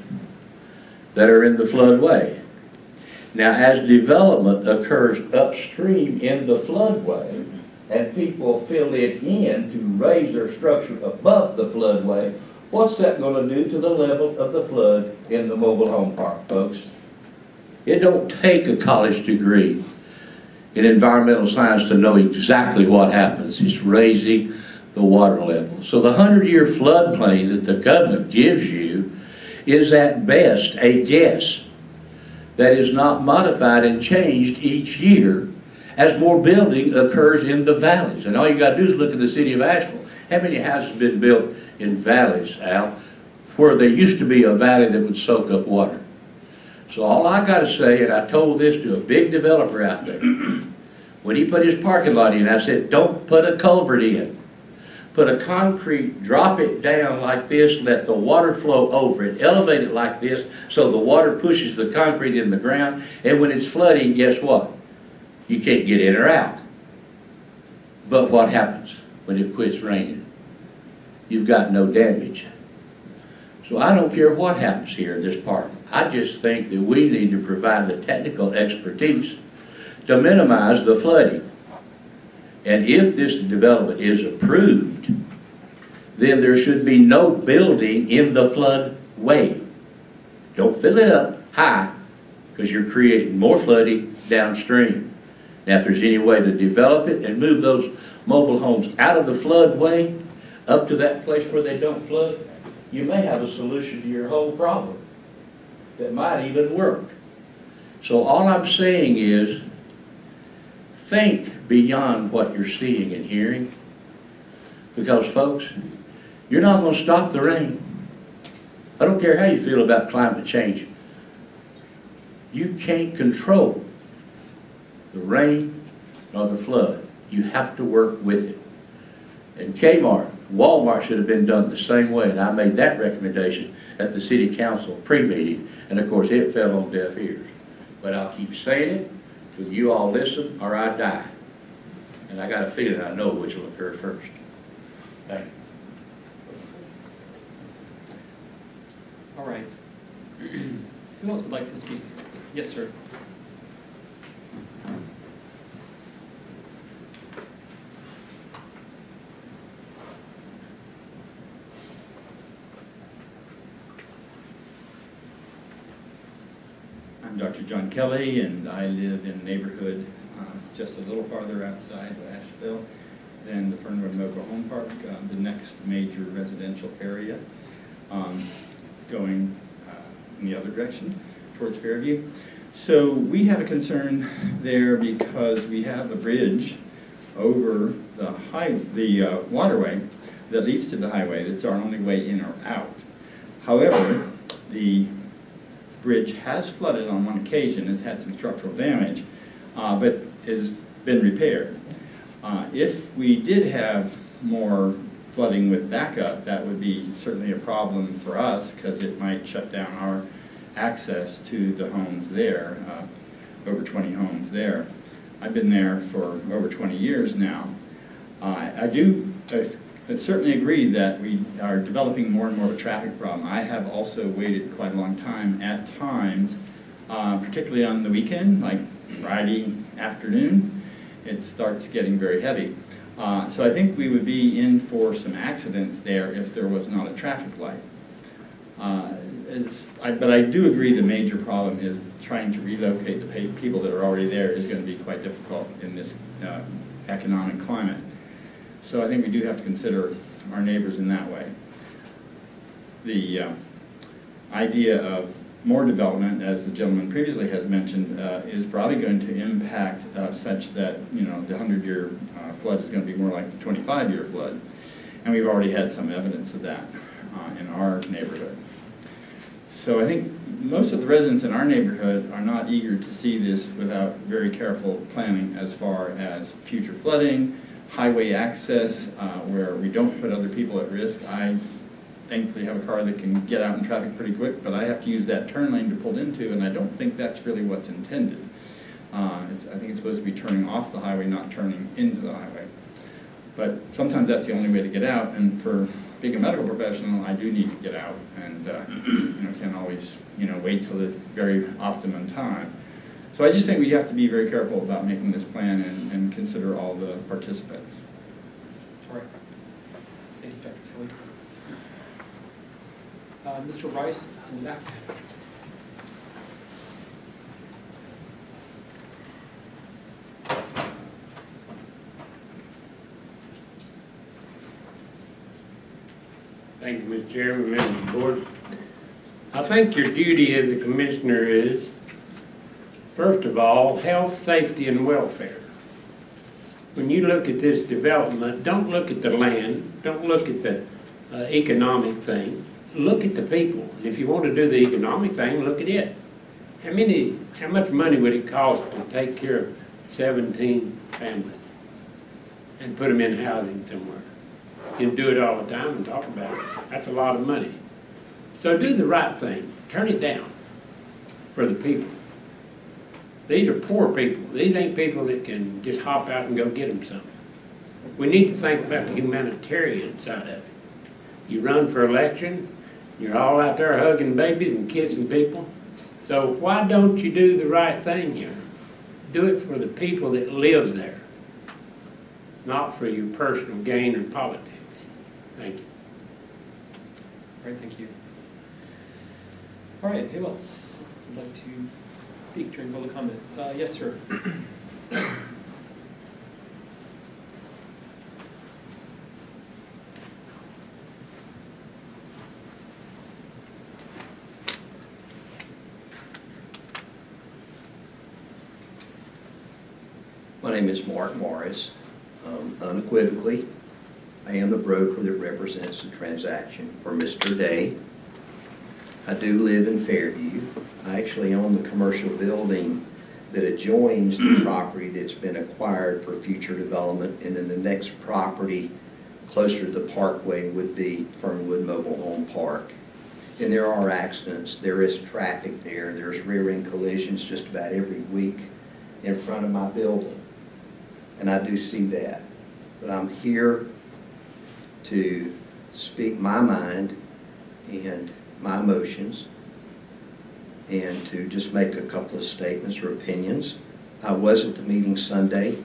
that are in the floodway. Now, as development occurs upstream in the floodway, and people fill it in to raise their structure above the floodway, what's that gonna do to the level of the flood in the mobile home park, folks? It don't take a college degree in environmental science to know exactly what happens. It's raising the water level. So the hundred-year floodplain that the government gives you is at best a guess that is not modified and changed each year as more building occurs in the valleys. And all you gotta do is look at the city of Asheville. How many houses have been built in valleys, Al, where there used to be a valley that would soak up water? So all I gotta say, and I told this to a big developer out there, when he put his parking lot in, I said, don't put a culvert in. Put a concrete, drop it down like this, let the water flow over it, elevate it like this, so the water pushes the concrete in the ground, and when it's flooding, guess what? You can't get in or out. But what happens when it quits raining? You've got no damage. So I don't care what happens here in this park. I just think that we need to provide the technical expertise to minimize the flooding. And if this development is approved, then there should be no building in the floodway. Don't fill it up high, because you're creating more flooding downstream. Now, if there's any way to develop it and move those mobile homes out of the floodway, up to that place where they don't flood, you may have a solution to your whole problem that might even work. So all I'm saying is, think beyond what you're seeing and hearing. Because folks, you're not gonna stop the rain. I don't care how you feel about climate change. You can't control the rain or the flood. You have to work with it. And Kmart, Walmart should have been done the same way, and I made that recommendation at the city council pre-meeting, and of course, it fell on deaf ears. But I'll keep saying it till you all listen or I die. And I got a feeling I know which will occur first. Thank you. All right. Who else would like to speak? Yes, sir. I'm Dr. John Kelly, and I live in a neighborhood uh, just a little farther outside of Asheville than the Fernwood Mobile Home Park, uh, the next major residential area, um, going uh, in the other direction towards Fairview. So we have a concern there because we have a bridge over the high, the uh, waterway that leads to the highway. That's our only way in or out. However, the bridge has flooded on one occasion, has had some structural damage, uh, but has been repaired. Uh, if we did have more flooding with backup, that would be certainly a problem for us because it might shut down our access to the homes there, uh, over 20 homes there. I've been there for over 20 years now. Uh, I do I certainly agree that we are developing more and more of a traffic problem. I have also waited quite a long time at times, uh, particularly on the weekend, like Friday afternoon, it starts getting very heavy. Uh, so I think we would be in for some accidents there if there was not a traffic light. Uh, I- But I do agree the major problem is trying to relocate the people that are already there is going to be quite difficult in this uh, economic climate. So I think we do have to consider our neighbors in that way. The uh, idea of more development, as the gentleman previously has mentioned, uh, is probably going to impact uh, such that, you know, the 100-year uh, flood is going to be more like the 25-year flood. And we've already had some evidence of that uh, in our neighborhood. So I think most of the residents in our neighborhood are not eager to see this without very careful planning as far as future flooding, highway access, uh, where we don't put other people at risk. I thankfully have a car that can get out in traffic pretty quick, but I have to use that turn lane to pull into, and I don't think that's really what's intended. Uh, I think it's supposed to be turning off the highway, not turning into the highway. But sometimes that's the only way to get out, and for being a medical professional, I do need to get out, and, uh, you know, can't always, you know, wait till the very optimum time. So I just think we have to be very careful about making this plan and, and consider all the participants. All right. Thank you, Dr. Kelly. Uh, Mr. Rice in the back. Thank you, Mr. Chairman, members of the board. I think your duty as a commissioner is, first of all, health, safety, and welfare. When you look at this development, don't look at the land, don't look at the uh, economic thing, look at the people. If you want to do the economic thing, look at it. How many, how much money would it cost to take care of seventeen families and put them in housing somewhere? You do it all the time and talk about it. That's a lot of money. So do the right thing. Turn it down for the people. These are poor people. These ain't people that can just hop out and go get them something. We need to think about the humanitarian side of it. You run for election, you're all out there hugging babies and kissing people. So why don't you do the right thing here? Do it for the people that live there, not for your personal gain or politics. Thank you. All right, thank you. All right, who else would like to speak during public comment? Uh, yes, sir. My name is Mark Morris. Um, Unequivocally, I am the broker that represents the transaction for Mr. Day. I do live in Fairview. I actually own the commercial building that adjoins the property that's been acquired for future development, and then the next property closer to the parkway would be Fernwood Mobile Home Park. And there are accidents, there is traffic there, there's rear-end collisions just about every week in front of my building. And I do see that. But I'm here to speak my mind and my emotions and to just make a couple of statements or opinions. I was at the meeting Sunday,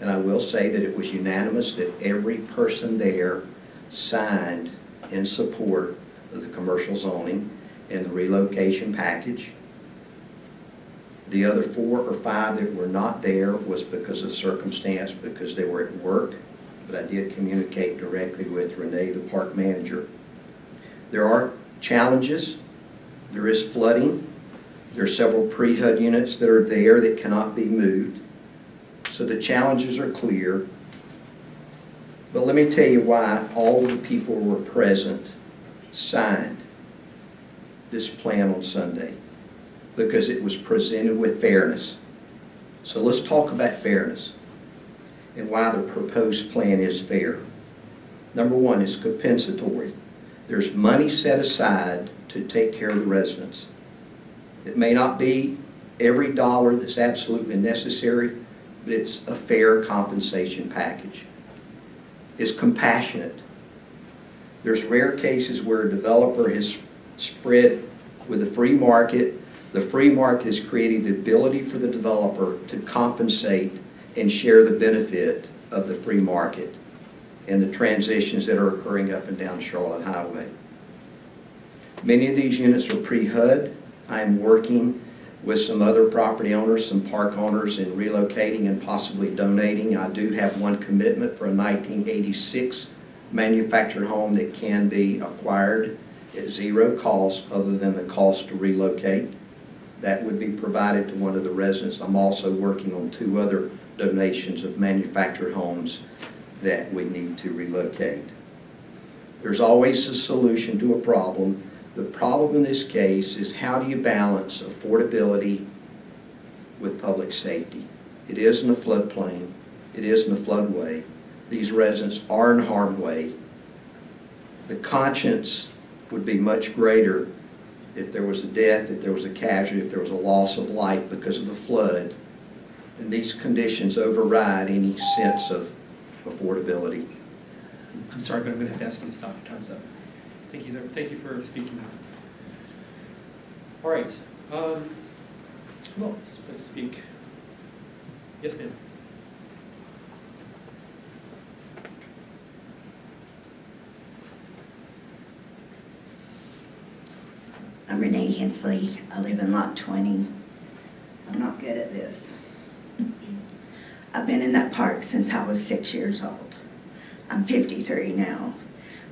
and I will say that it was unanimous that every person there signed in support of the commercial zoning and the relocation package. The other four or five that were not there was because of circumstance, because they were at work, but I did communicate directly with Renee, the park manager. There are challenges. There is flooding. There are several pre-HUD units that are there that cannot be moved. So the challenges are clear. But let me tell you why all of the people who were present signed this plan on Sunday. Because it was presented with fairness. So let's talk about fairness and why the proposed plan is fair. Number one, it's compensatory. There's money set aside to take care of the residents. It may not be every dollar that's absolutely necessary, but it's a fair compensation package. It's compassionate. There's rare cases where a developer has spread with a free market. The free market has created the ability for the developer to compensate and share the benefit of the free market and the transitions that are occurring up and down Charlotte Highway. Many of these units are pre-HUD. I'm working with some other property owners, some park owners in relocating and possibly donating. I do have one commitment for a 1986 manufactured home that can be acquired at zero cost other than the cost to relocate. That would be provided to one of the residents. I'm also working on two other donations of manufactured homes that we need to relocate. There's always a solution to a problem. The problem in this case is how do you balance affordability with public safety? It is in a floodplain. It is in a floodway. These residents are in harm's way. The conscience would be much greater if there was a death, if there was a casualty, if there was a loss of life because of the flood. And these conditions override any sense of affordability. I'm sorry, but I'm going to have to ask you to stop. Time's up. Thank you, thank you for speaking. All right. Um, Who else would like to speak? Yes, ma'am. I'm Renee Hensley. I live in Lot 20. I'm not good at this. I've been in that park since I was six years old. I'm 53 now.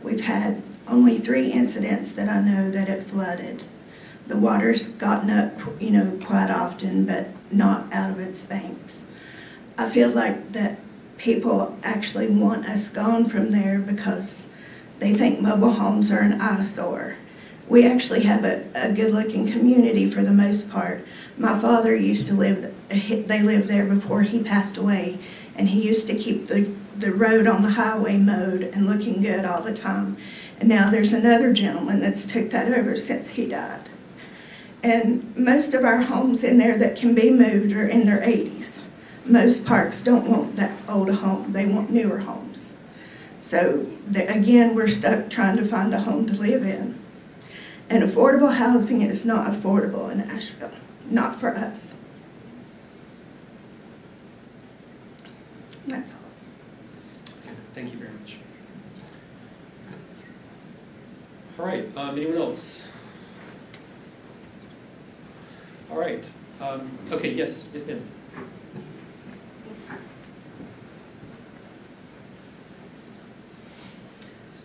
We've had only three incidents that I know that it flooded. The water's gotten up, you know, quite often, but not out of its banks. I feel like that people actually want us gone from there because they think mobile homes are an eyesore. We actually have a, a good-looking community for the most part. My father used to live, they lived there before he passed away, and he used to keep the, the road on the highway mowed and looking good all the time. And now there's another gentleman that's took that over since he died. And most of our homes in there that can be moved are in their 80s. Most parks don't want that old home, they want newer homes. So, the, again, we're stuck trying to find a home to live in. And affordable housing is not affordable in Asheville, not for us. That's all. Thank you very much. All right, um, anyone else? All right, um, okay, yes, yes, ma'am.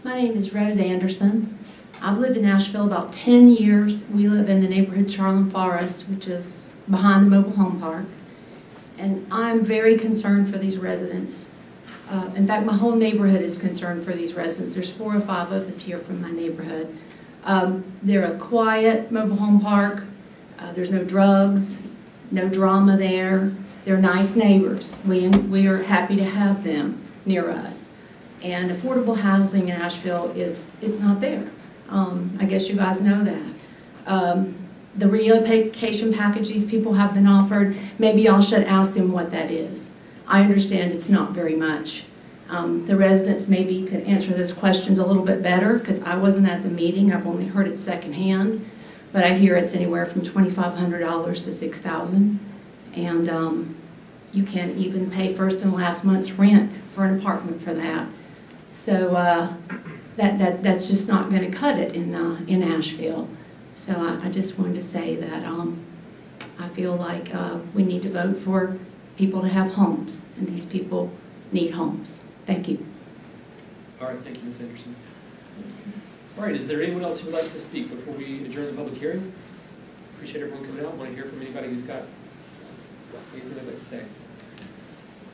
My name is Rose Anderson. I've lived in Asheville about 10 years. We live in the neighborhood Charlin Forest, which is behind the mobile home park. And I'm very concerned for these residents. Uh, in fact, my whole neighborhood is concerned for these residents. There's four or five of us here from my neighborhood. Um, they're a quiet mobile home park. Uh, there's no drugs, no drama there. They're nice neighbors. We, we are happy to have them near us. And affordable housing in Asheville is, it's not there. Um, I guess you guys know that. Um, the relocation package these people have been offered, maybe y'all should ask them what that is. I understand it's not very much. Um, the residents maybe could answer those questions a little bit better because I wasn't at the meeting. I've only heard it secondhand. But I hear it's anywhere from $2,500 to $6,000. And um, you can't even pay first and last month's rent for an apartment for that. So uh, that, that, that's just not going to cut it in, uh, in Asheville. So I, I just wanted to say that um, I feel like uh, we need to vote for people to have homes, and these people need homes. Thank you. All right, thank you, Ms. Anderson. All right, is there anyone else who would like to speak before we adjourn the public hearing? Appreciate everyone coming out. Want to hear from anybody who's got anything they'd like to say.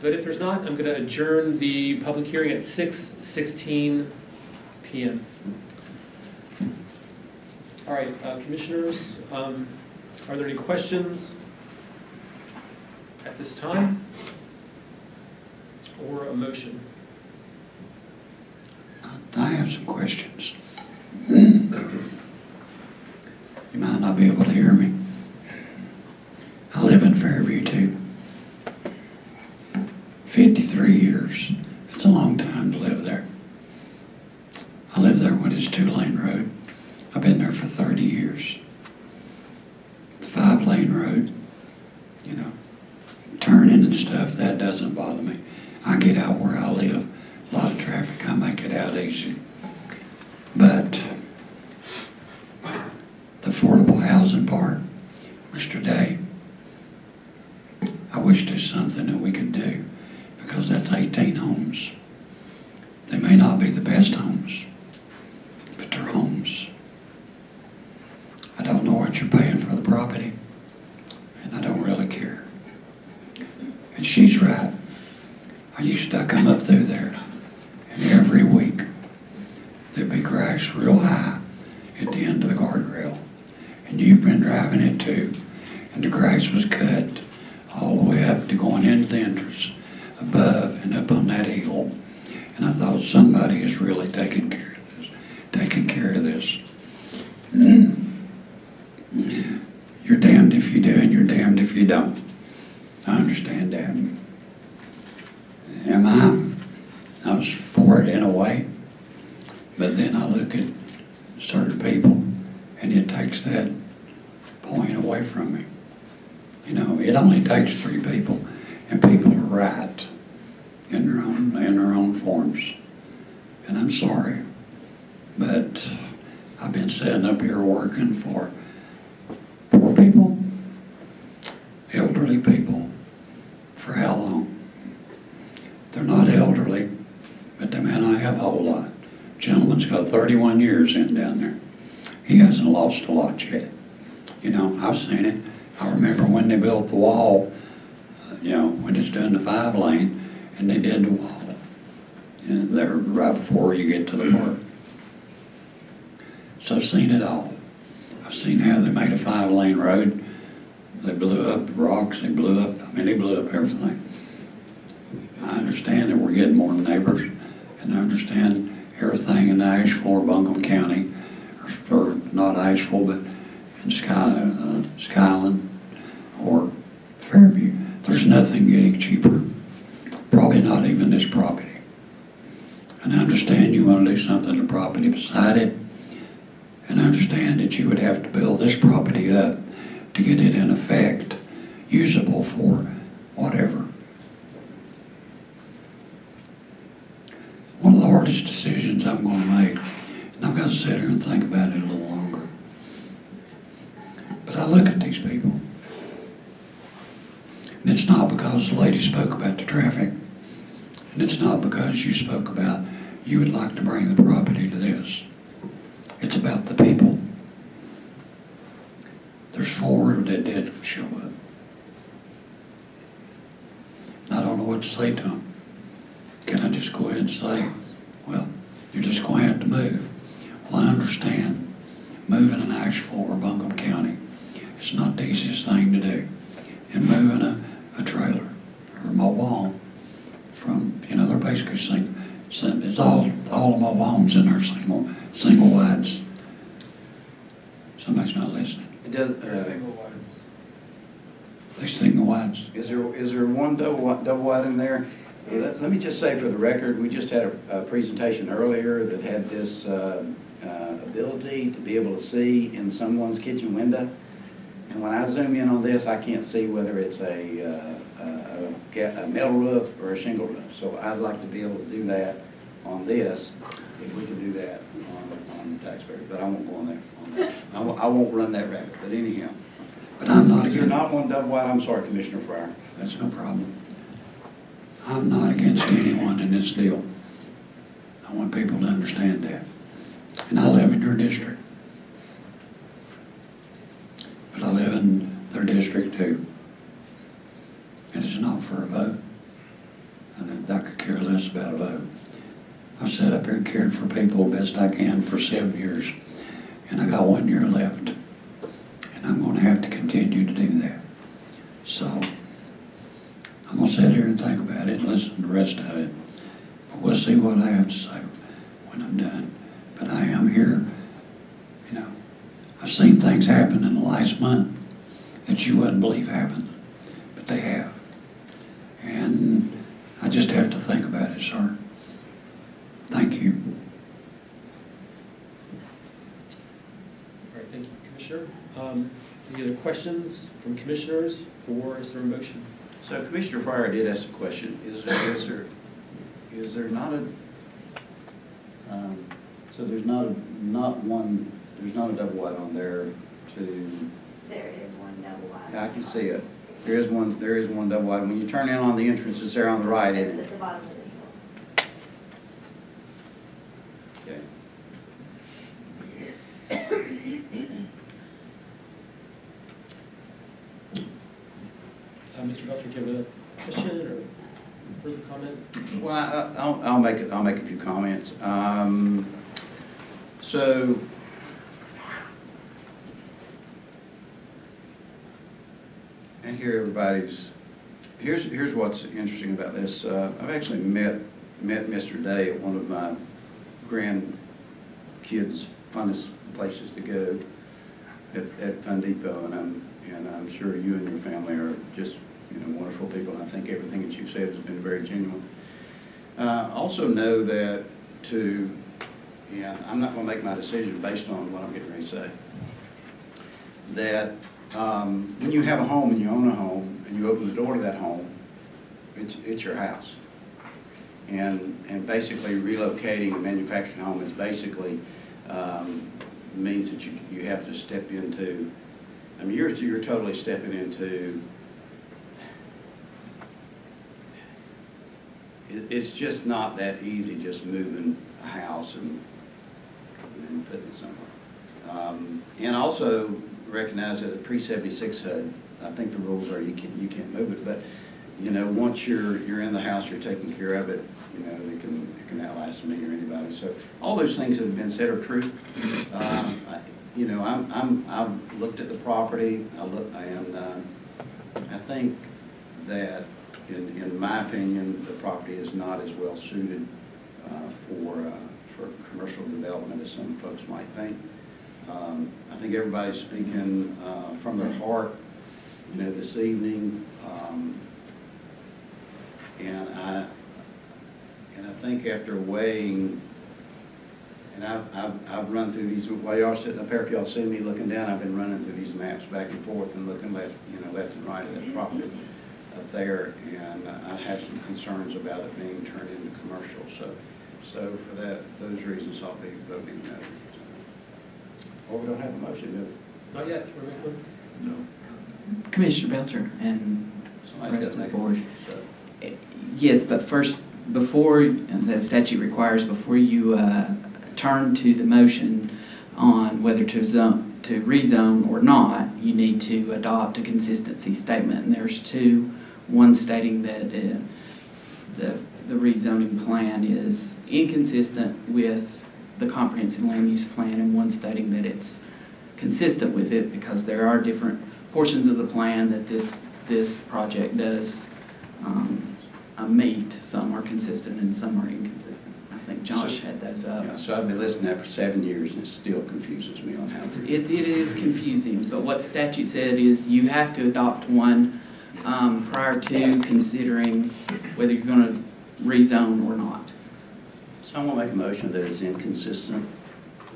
But if there's not, I'm going to adjourn the public hearing at 6:16 PM. All right, uh, commissioners, um, are there any questions at this time? Or a motion? I have some questions. You might not be able to hear me. I live in Fairview too. 53 years. It's a long time to live there. I lived there when it's two-lane road. I've been there for 30 years. The five-lane road, you know, turning and stuff, that doesn't bother me. I get out where I live. A lot of traffic, I make it out easy. But the affordable housing part, Mr. Day, I wish there's something that we could do because that's 18 homes. They may not be the best homes, but they're homes. I don't know what you're paying for the property, and I don't really care. And she's right. I used to come up through there, and every week there'd be grass real high at the end of the guardrail. And you've been driving it too, and the grass was cut all the way up to going into the entrance, above and up on that hill. And I thought somebody is really taking care of this, taking care of this. You're damned if you do and you're damned if you don't. I understand that. Am I? I was for it in a way, but then I look at certain people and it takes that point away from me. You know, takes three people, and people are right in their own, in their own forms. And I'm sorry, but I've been sitting up here working for poor people, elderly people, for how long? They're not elderly, but the man I have a whole lot. Gentleman's got 31 years in down there. He hasn't lost a lot yet. You know, I've seen it. I remember when they built the wall, you know, when it's done the five lane, and they did the wall. And they're right before you get to the mm-hmm. park. So I've seen it all. I've seen how they made a five lane road. They blew up the rocks, they blew up, I mean, they blew up everything. I understand that we're getting more neighbors, and I understand everything in Asheville or Buncombe County, or, or not Asheville, but in Sky, uh, Skyland or Fairview. There's nothing getting cheaper. Probably not even this property. And I understand you want to do something to the property beside it, and I understand that you would have to build this property up to get it in effect usable for whatever. One of the hardest decisions I'm going to make, and I've got to sit here and think about it a little longer. But I look at these people, and it's not because the lady spoke about the traffic, and it's not because you spoke about you would like to bring the property to this. It's about the people. There's four that did show up. And I don't know what to say to them. Can I just go ahead and say, well, you're just going to have to move? Well, I understand. Moving in Asheville or Buncombe County is not the easiest thing to do. And moving a, a trailer or a mobile home from, you know, they're basically single, it's all, all the mobile homes in there single, single wides. Somebody's not listening. It does, uh, They single wides. Is there, is there one double, double in there? Let, let me just say for the record, we just had a, a presentation earlier that had this, uh, uh, ability to be able to see in someone's kitchen window. And when I zoom in on this, I can't see whether it's a, uh, a, a metal roof or a shingle roof. So I'd like to be able to do that on this, if we can do that on, on taxpayers, but I won't go on there. on that. I won't, I won't run that rabbit, but anyhow. But I'm not there against, not one double wide? I'm sorry, Commissioner Fryar. that's no problem. I'm not against anyone in this deal. I want people to understand that. And I live in your district. But I live in their district too. And it's not for a vote. And I could care less about a vote. I've sat up here and cared for people best I can for seven years. And I got one year left. I'm gonna have to continue to do that. So, I'm gonna sit here and think about it and listen to the rest of it. But we'll see what I have to say when I'm done. But I am here, you know, I've seen things happen in the last month that you wouldn't believe happened, but they have. And I just have to think about it, sir. Thank you. All right, thank you, Commissioner. Um, Any other questions from commissioners, or is there a motion? So Commissioner Fryar did ask a question, is there, is there, is there not a, um, so there's not a, not one, there's not a double wide on there to, There is one double wide. yeah, I can see it. There is one, there is one double wide. When you turn in on the entrance, it's there on the right, isn't at it? the bottom of the hill. Okay. Uh, Mr. Belcher, have a question or further comment? Well, I- I'll, I'll make, I'll make a few comments. Um, So, and here everybody's, here's, here's what's interesting about this. Uh, I've actually met, met Mr. Day at one of my grandkids' funnest places to go at, at Fun Depot, and I'm, and I'm sure you and your family are just, you know, wonderful people, and I think everything that you've said has been very genuine. Uh, Also know that to, and I'm not gonna make my decision based on what I'm getting ready to say, that um, when you have a home and you own a home, and you open the door to that home, it's, it's your house. And, and basically relocating a manufactured home is basically, um, means that you, you have to step into, I mean, you're, you're totally stepping into, it's just not that easy, just moving a house and, and putting it somewhere. Um, And also recognize that a pre-seventy-six HUD, I think the rules are you can't, you can't move it, but, you know, once you're, you're in the house, you're taking care of it, you know, it can, it can outlast me or anybody. So all those things that have been said are true. Um, I- You know, I'm, I'm, I've looked at the property, I look, and, uh, I think that, in, in my opinion, the property is not as well suited, uh, for, uh, for commercial development as some folks might think. Um, I think everybody's speaking uh, from their heart, you know, this evening. Um, And I, and I think after weighing, and I've, I've, I've run through these, while y'all are sitting up here, if y'all see me looking down, I've been running through these maps back and forth and looking left, you know, left and right of that property up there. And I have some concerns about it being turned into commercial. So, so for that, those reasons, I'll be voting no. Or we don't have a motion, do we? Not yet, can we make? Commissioner Belcher and Somebody's rest of the board. motion, so. Yes, but first, before, and the statute requires, before you uh, turn to the motion on whether to zone, to rezone or not, you need to adopt a consistency statement. And there's two, one stating that uh, the, the rezoning plan is inconsistent with the comprehensive land use plan, and one stating that it's consistent with it because there are different portions of the plan that this, this project does um, uh, meet. Some are consistent and some are inconsistent. I think Josh had those up. Yeah, so I've been listening to that for seven years, and it still confuses me on how. It's, it, it is confusing, but what the statute said is you have to adopt one um, prior to considering whether you're gonna rezone or not. So I'm gonna make a motion that it's inconsistent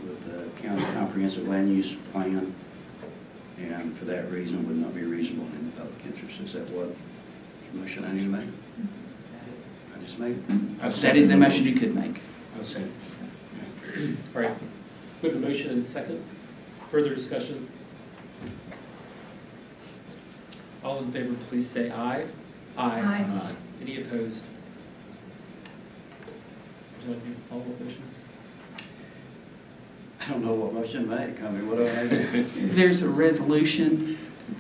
with the county's comprehensive land use plan, and for that reason would not be reasonable in the public interest. Is that what motion I need to make? I just made it. That is a motion you could make. All right, with the motion and second, further discussion? All in favor, please say aye. Aye. Aye. Any opposed? Would you like to follow-up motion? I don't know what motion to make. I mean, what do I do? There's a resolution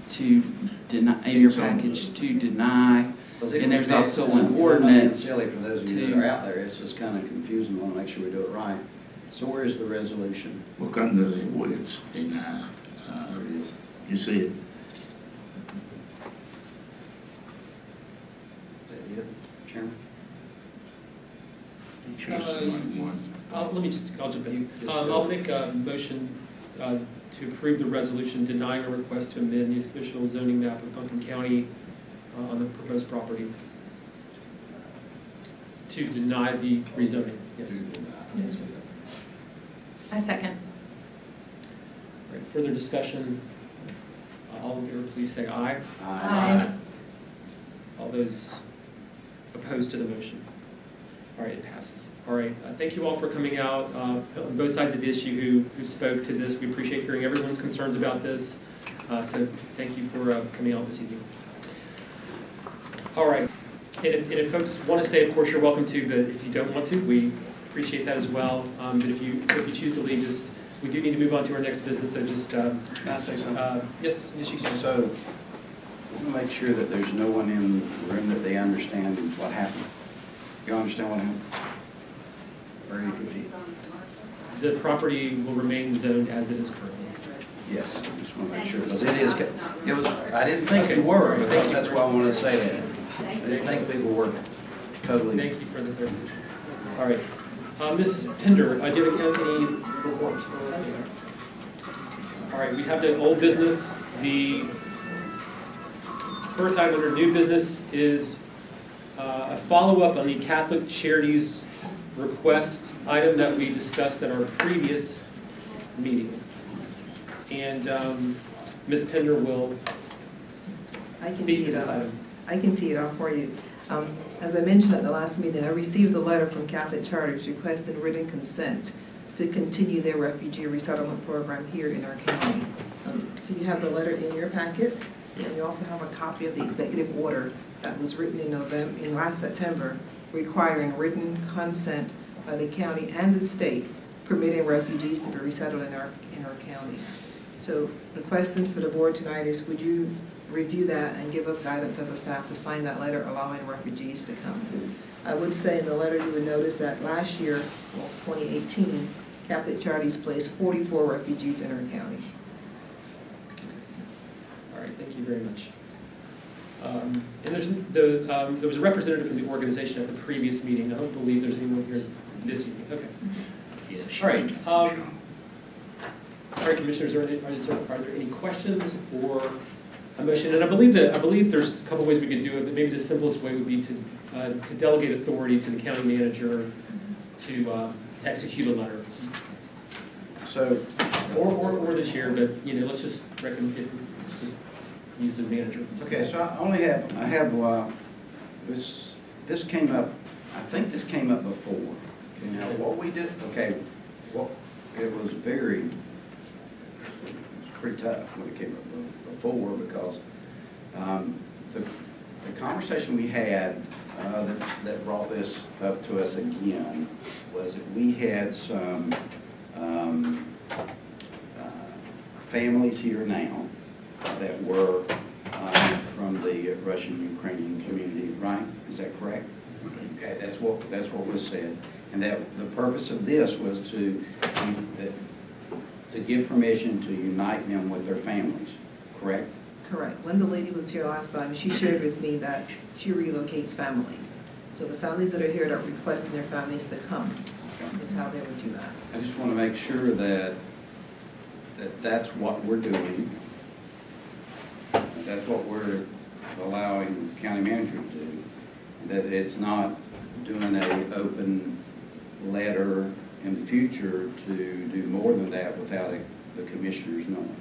to deny, in your package, to deny, and there's also an I'm not being ordinance Silly for those of you that to- are out there, it's just kind of confusing, I want to make sure we do it right. So where is the resolution? Look under the words deny, uh, There it is. you see it, Is that it, Chairman? Choose one, one. Uh, Let me just, I'll jump in. Just Um. I'll make a motion uh, to approve the resolution denying a request to amend the official zoning map of Buncombe County uh, on the proposed property. To deny the rezoning, yes. Yes. I second. All right, further discussion? Uh, All in favor, please say aye. Aye. All those opposed to the motion? All right, it passes. All right, uh, thank you all for coming out, uh, on both sides of the issue who, who spoke to this. We appreciate hearing everyone's concerns about this. Uh, So thank you for uh, coming out this evening. All right, and if, and if folks want to stay, of course, you're welcome to, but if you don't want to, we appreciate that as well. Um, But if you, so if you choose to leave, just, we do need to move on to our next business, so just, uh, say something? uh, yes, yes, you can. So, I want to make sure that there's no one in the room that they understand what happened. You understand what happened? Or are you confused? The property will remain zoned as it is currently. Yes, I just want to make sure, because it is, it was, I didn't think you Okay. were, Thank because that's why I wanted to say that. I didn't think people were totally. Thank you for the clarification. All right. Uh, Ms. Pinder, uh, do you have any reports? No, sir. All right, we have the old business. The first item under new business is uh, a follow-up on the Catholic Charities request item that we discussed at our previous meeting. And um, Ms. Pinder will I can speak tee to it this up. item. I can tee it off for you. Um, As I mentioned at the last meeting, I received a letter from Catholic Charities requesting written consent to continue their refugee resettlement program here in our county. Um, So you have the letter in your packet, and you also have a copy of the executive order that was written in November, in last September, requiring written consent by the county and the state permitting refugees to be resettled in our, in our county. So the question for the board tonight is, would you review that and give us guidance as a staff to sign that letter allowing refugees to come? I would say in the letter, you would notice that last year, well, 2018, Catholic Charities placed 44 refugees in our county. All right, thank you very much. Um, And there's, the, um, there was a representative from the organization at the previous meeting. I don't believe there's anyone here this evening. Okay. Yes. All right. um, All right, commissioners, are there, are are there any questions or a motion? And I believe that, I believe there's a couple ways we could do it, but maybe the simplest way would be to, uh, to delegate authority to the county manager to uh, execute a letter. So, Or, or, or the chair, but, you know, let's just recommend, let's just okay, so I only have, I have, uh, this, this came up, I think this came up before. Okay, now, what we did, okay, well, it was very, it was pretty tough when it came up before because, um, the, the conversation we had, uh, that, that brought this up to us again was that we had some, um, uh, families here now that were uh, from the Russian-Ukrainian community, right? Is that correct? Okay, that's what, that's what was said. And that, the purpose of this was to, to give permission to unite them with their families, correct? Correct. When the lady was here last time, she shared with me that she relocates families. So the families that are here that are requesting their families to come, it's how they would do that. I just want to make sure that, that that's what we're doing. That's what we're allowing county manager to do. That it's not doing a open letter in the future to do more than that without a- the commissioners knowing.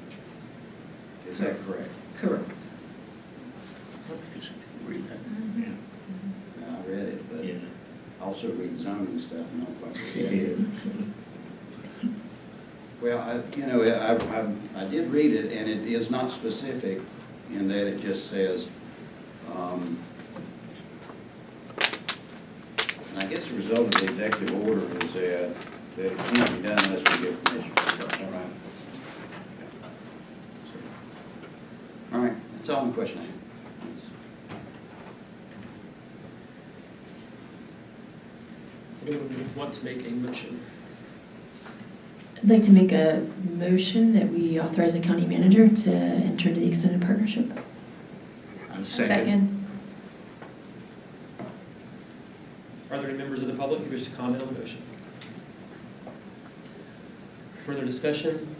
Is that correct? Correct. Read that. Mm-hmm. I read it, but Yeah. I also read zoning stuff and not quite. Yeah. Well, I, you know, I, I, I did read it, and it is not specific in that it just says, um, and I guess the result of the executive order is that, that it can't be done unless we get permission. All right. All right, that's all the question I have. Anyone want to make a motion? I'd like to make a motion that we authorize the county manager to enter into the extended partnership. A second. Are there any members of the public who wish to comment on the motion? Further discussion?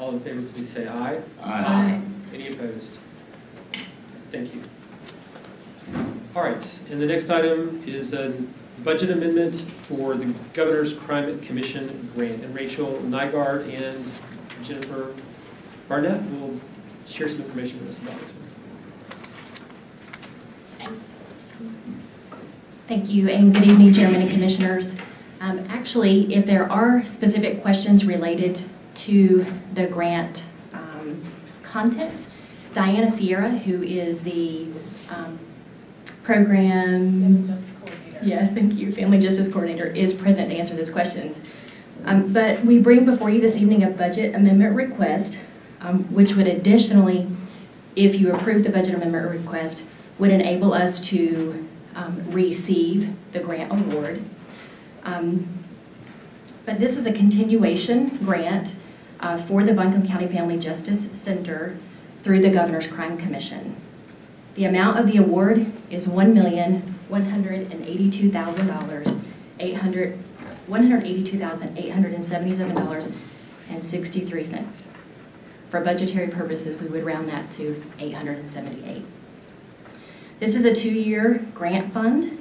All in favor, please say aye. Aye. Any opposed? Thank you. All right, and the next item is a budget amendment for the Governor's Crime Commission grant. And Rachel Nygaard and Jennifer Barnett will share some information with us about this one. Thank you, and good evening, Chairman and Commissioners. Um, Actually, if there are specific questions related to the grant um, contents, Diana Sierra, who is the um, program... Yes, thank you, Family Justice Coordinator, is present to answer those questions. Um, But we bring before you this evening a budget amendment request, um, which would additionally, if you approve the budget amendment request, would enable us to um, receive the grant award. Um, But this is a continuation grant uh, for the Buncombe County Family Justice Center through the Governor's Crime Commission. The amount of the award is one million, one hundred and eighty-two thousand dollars, eight hundred, one hundred eighty-two thousand, eight hundred and seventy-seven dollars and sixty-three cents. For budgetary purposes, we would round that to eight hundred and seventy-eight. This is a two-year grant fund.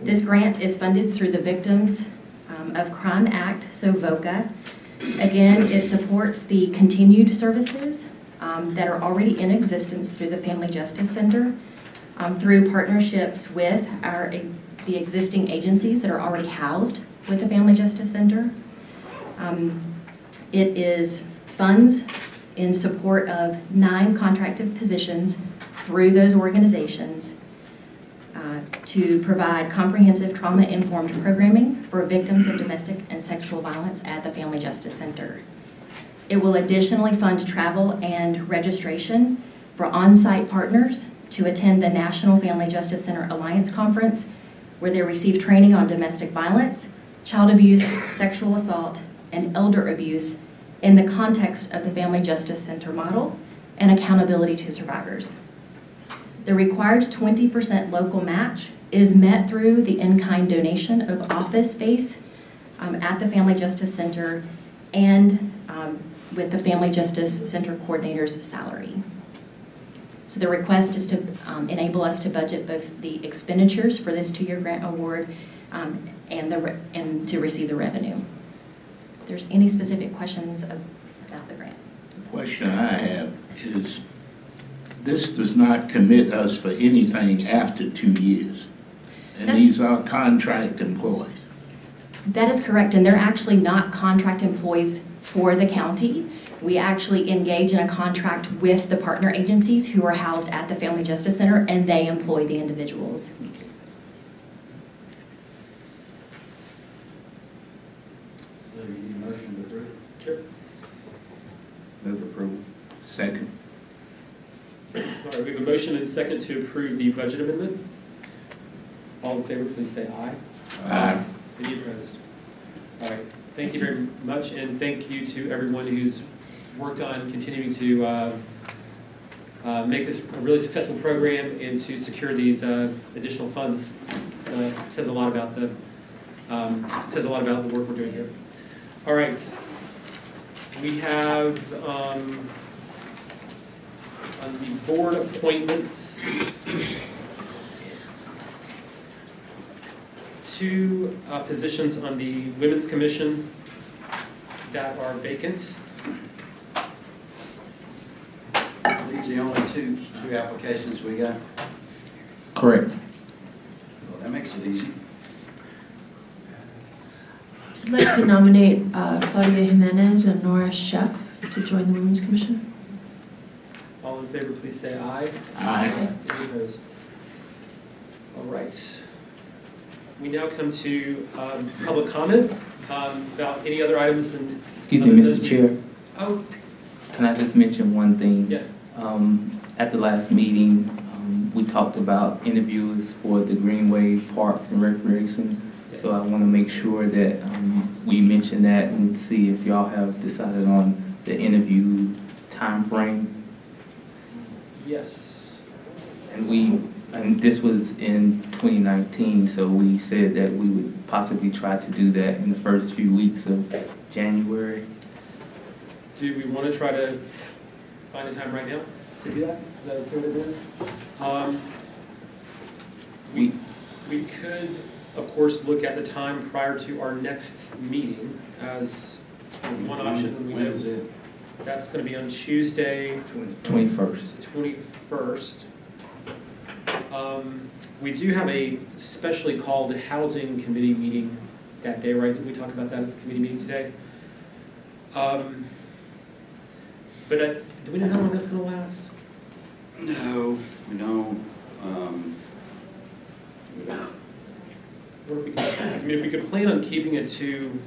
This grant is funded through the Victims um, of Crime Act, so VOCA. Again, it supports the continued services um, that are already in existence through the Family Justice Center, um, through partnerships with our, the existing agencies that are already housed with the Family Justice Center. Um, It is funds in support of nine contracted positions through those organizations uh, to provide comprehensive trauma-informed programming for victims of domestic and sexual violence at the Family Justice Center. It will additionally fund travel and registration for on-site partners to attend the National Family Justice Center Alliance Conference, where they receive training on domestic violence, child abuse, sexual assault, and elder abuse in the context of the Family Justice Center model and accountability to survivors. The required 20% local match is met through the in-kind donation of office space um, at the Family Justice Center and um, with the Family Justice Center coordinator's salary. So the request is to um, enable us to budget both the expenditures for this two-year grant award um, and the re- and to receive the revenue. If there's any specific questions of- about the grant. The question I have is, this does not commit us for anything after two years. And That's- these are contract employees. That is correct, and they're actually not contract employees for the county. We actually engage in a contract with the partner agencies who are housed at the Family Justice Center, and they employ the individuals. So you need a motion to approve? Sure. Move approval. Second. All right, we have a motion and second to approve the budget amendment. All in favor, please say aye. Aye. Any opposed? All right, thank you very much, and thank you to everyone who's worked on continuing to uh, uh, make this a really successful program and to secure these uh, additional funds. It says a lot about the, um, says a lot about the work we're doing here. All right, we have, um, on the board appointments, two uh, positions on the Women's Commission that are vacant. These are the only two, two applications we got? Correct. Well, that makes it easy. I'd like to nominate uh, Claudia Jimenez and Nora Sheff to join the Women's Commission. All in favor, please say aye. Aye. Any opposed? All right. We now come to um, public comment um, about any other items and. Excuse me, Mr. Chair. Oh, Can I just mention one thing? Yeah. Um, At the last meeting, um, we talked about interviews for the Greenway Parks and Recreation. So I want to make sure that um, we mention that and see if y'all have decided on the interview time frame. yes. And we, and this was in 2019, so we said that we would possibly try to do that in the first few weeks of January. Do we want to try to find a time right now to do that? Is that okay with? Um, We, we could, of course, look at the time prior to our next meeting as one option. We When know is it? That's going to be on Tuesday, 21st. twenty-first. Um, we do have a specially called housing committee meeting that day, right? Did we talk about that at the committee meeting today? Um, but uh, do we know how long that's gonna last? No, we don't. Um, Or if we could, I mean, if we could plan on keeping it to,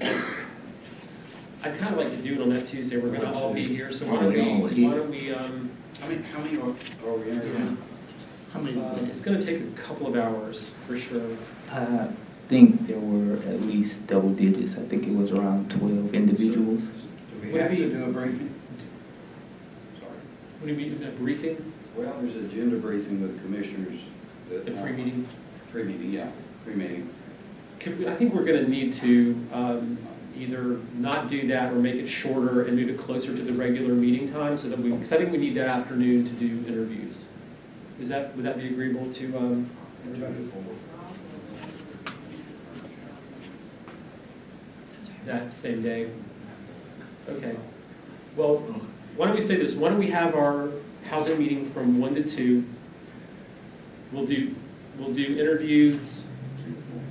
I'd kind of like to do it on that Tuesday, we're gonna all be here, so why don't we, why don't we, um, How many, how many are, are we interviewing? How many? uh, it's gonna take a couple of hours, for sure. I think there were at least double digits. I think it was around 12 individuals. Do we have to do a briefing? What do you mean, a briefing, Well, there's an agenda briefing with commissioners. that- the pre-meeting? Pre-meeting, yeah, pre-meeting. We- I think we're gonna need to um, either not do that or make it shorter and move it closer to the regular meeting time so that we, because I think we need that afternoon to do interviews. Is that, would that be agreeable to, um, everybody? that same day? Okay. Well, why don't we say this, why don't we have our housing meeting from one to two? We'll do, we'll do interviews,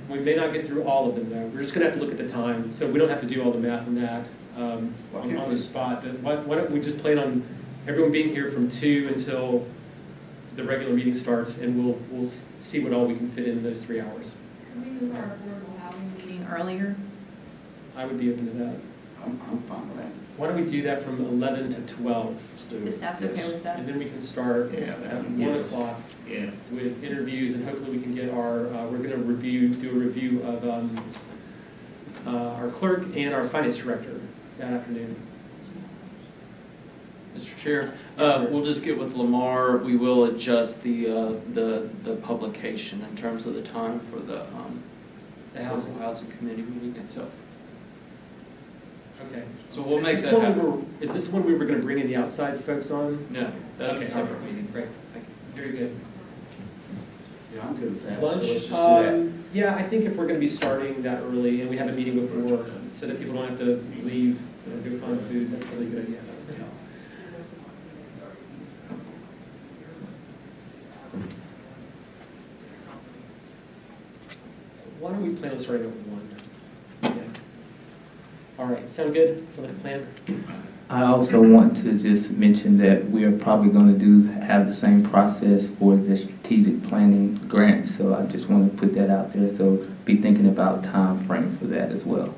we may not get through all of them though, we're just gonna have to look at the time, so we don't have to do all the math on that, um, on on the spot, but why, why don't we just plan on everyone being here from two until the regular meeting starts, and we'll, we'll see what all we can fit in those three hours. Can we move our affordable housing meeting earlier? I would be open to that. I'm, I'm fine with that. Why don't we do that from eleven to twelve? Let's do The it. staff's okay with that? And then we can start Yeah, that at would one give o'clock Yeah. with interviews, and hopefully we can get our, uh, we're gonna review, do a review of, um, uh, our clerk and our finance director that afternoon. Mr. Chair, Yes, uh, sir. we'll just get with Lamar, we will adjust the, uh, the, the publication in terms of the time for the, um, The housing. Affordable Housing Committee meeting itself. Okay. So we'll Is make this that one we happen. were- Is this one we were gonna bring in the outside folks on? No, that's a Okay, separate meeting. Great, Thank you. very good. Yeah, I'm good with that. So Lunch, let's just do that. um, yeah, I think if we're gonna be starting that early and we have a meeting before, so that people don't have to leave and go find food, that's probably a good idea. Why don't we plan on starting at one? Yeah. All right, sound good? Sound like a plan? I also want to just mention that we are probably going to do, have the same process for the strategic planning grant, so I just want to put that out there, so be thinking about time frame for that as well.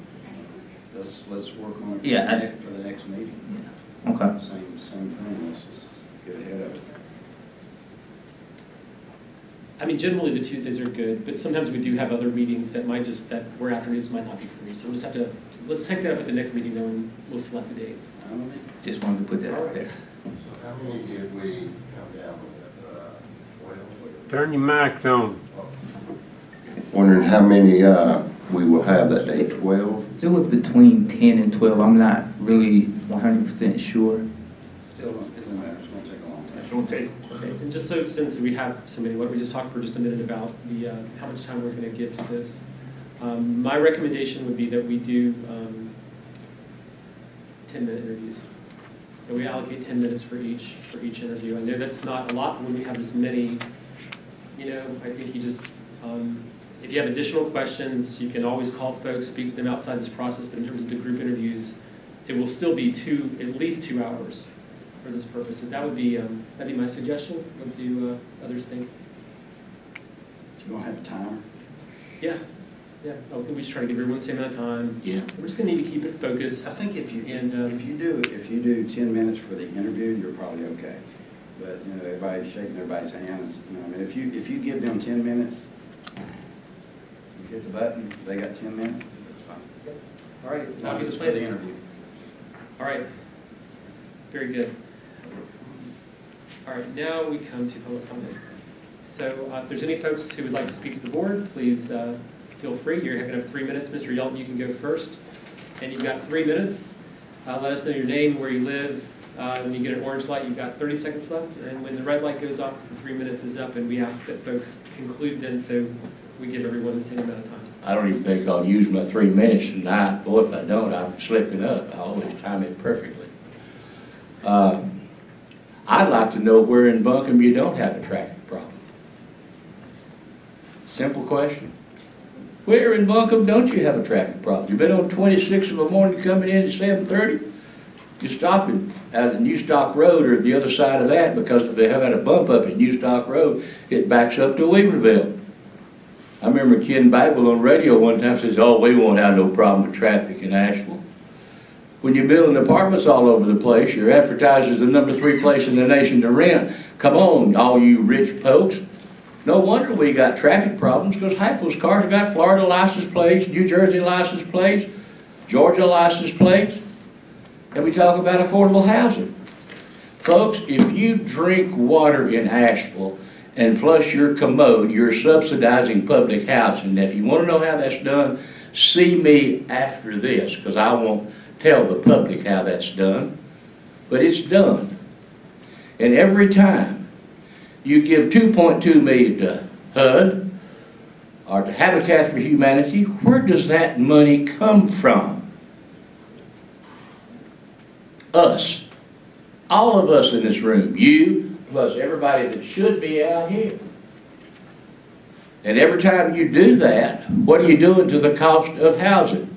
Let's, let's work on it for the Yeah, I- next, for the next meeting. Okay. Same, same thing, let's just get ahead of it. I mean, generally the Tuesdays are good, but sometimes we do have other meetings that might just, that where afternoons might not be free. So we'll just have to, let's take that up at the next meeting though, and we'll select a date. Just wanted to put that out there. So how many did we come down with, uh, twelve? Turn your mics on. Wondering how many, uh, we will have that day, twelve? It was between ten and twelve, I'm not really one hundred percent sure. Still, it doesn't matter, it's gonna take a long time. It's gonna take. Okay, and just so, since we have so many, why don't we just talk for just a minute about the, uh, how much time we're gonna give to this? Um, My recommendation would be that we do um, ten-minute interviews. That we allocate ten minutes for each, for each interview. I know that's not a lot when we have this many, you know, I think you just, um, if you have additional questions, you can always call folks, speak to them outside this process, but in terms of the group interviews, it will still be two, at least two hours for this purpose. And that would be, um, that'd be my suggestion. What do uh, others think? You don't have a timer? Yeah, yeah. I think we just try to give everyone the same amount of time. Yeah. We're just gonna need to keep it focused. I think if you, And, um, if you do, if you do ten minutes for the interview, you're probably okay. But, you know, everybody's shaking everybody's hands, you know, I mean, if you, if you give them ten minutes, you hit the button, they got ten minutes, that's fine. All right, As I'll get as the it's for the interview. All right. Very good. All right, now we come to public comment. So uh, if there's any folks who would like to speak to the board, please uh, feel free. You're going to have three minutes. Mr. Yelton, you can go first. And you've got three minutes. Uh, Let us know your name, where you live. Uh, When you get an orange light, you've got 30 seconds left. And when the red light goes off, the three minutes is up. And we ask that folks conclude then, so we give everyone the same amount of time. I don't even think I'll use my three minutes tonight. Boy, if I don't, I'm slipping up. I always time it perfectly. Um, I'd like to know where in Buncombe you don't have a traffic problem. Simple question. Where in Buncombe don't you have a traffic problem? You've been on twenty-six of a morning coming in at seven thirty? You're stopping at Newstock Road or the other side of that because if they have had a bump up at Newstock Road, it backs up to Weaverville. I remember Ken Bagwell on radio one time says, oh, we won't have no problem with traffic in Asheville. When you're building apartments all over the place, you're advertised the number three place in the nation to rent. Come on, all you rich folks. No wonder we got traffic problems, because half those cars have got Florida license plates, New Jersey license plates, Georgia license plates, and we talk about affordable housing. Folks, if you drink water in Asheville and flush your commode, you're subsidizing public housing. If you want to know how that's done, see me after this, because I won't tell the public how that's done. But it's done. And every time you give 2.2 million to HUD or to Habitat for Humanity, where does that money come from? Us. All of us in this room, you plus everybody that should be out here. And every time you do that, what are you doing to the cost of housing?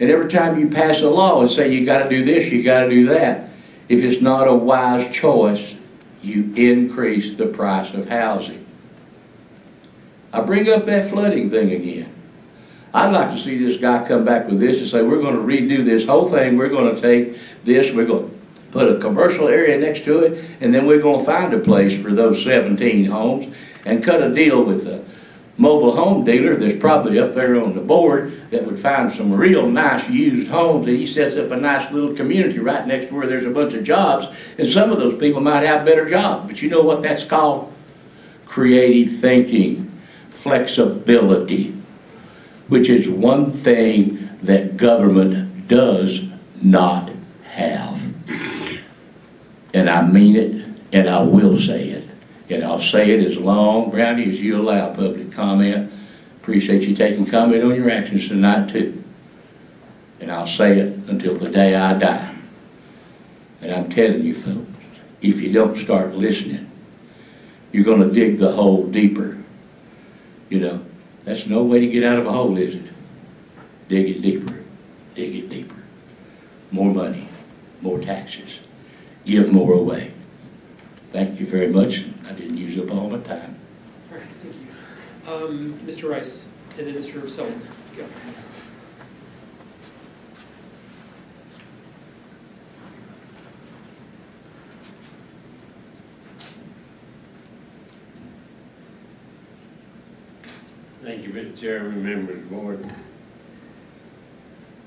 And every time you pass a law and say you gotta do this, you gotta do that, if it's not a wise choice, you increase the price of housing. I bring up that flooding thing again. I'd like to see this guy come back with this and say, we're gonna redo this whole thing, we're gonna take this, we're gonna put a commercial area next to it, and then we're gonna find a place for those seventeen homes and cut a deal with a mobile home dealer that's probably up there on the board that would find some real nice used homes, and he sets up a nice little community right next to where there's a bunch of jobs, and some of those people might have better jobs, but you know what that's called? Creative thinking, flexibility which is one thing that government does not have. And I mean it, and I will say it. And I'll say it as long, Brownie, as you allow public comment. Appreciate you taking comment on your actions tonight too. And I'll say it until the day I die. And I'm telling you folks, if you don't start listening, you're gonna dig the hole deeper. You know, that's no way to get out of a hole, is it? Dig it deeper, dig it deeper. More money, more taxes, give more away. Thank you very much. I didn't use up all my time. All right, thank you. Um, Mr. Rice, and then Mr. Sullivan. Go. Thank you, Mr. Chairman, members of the board.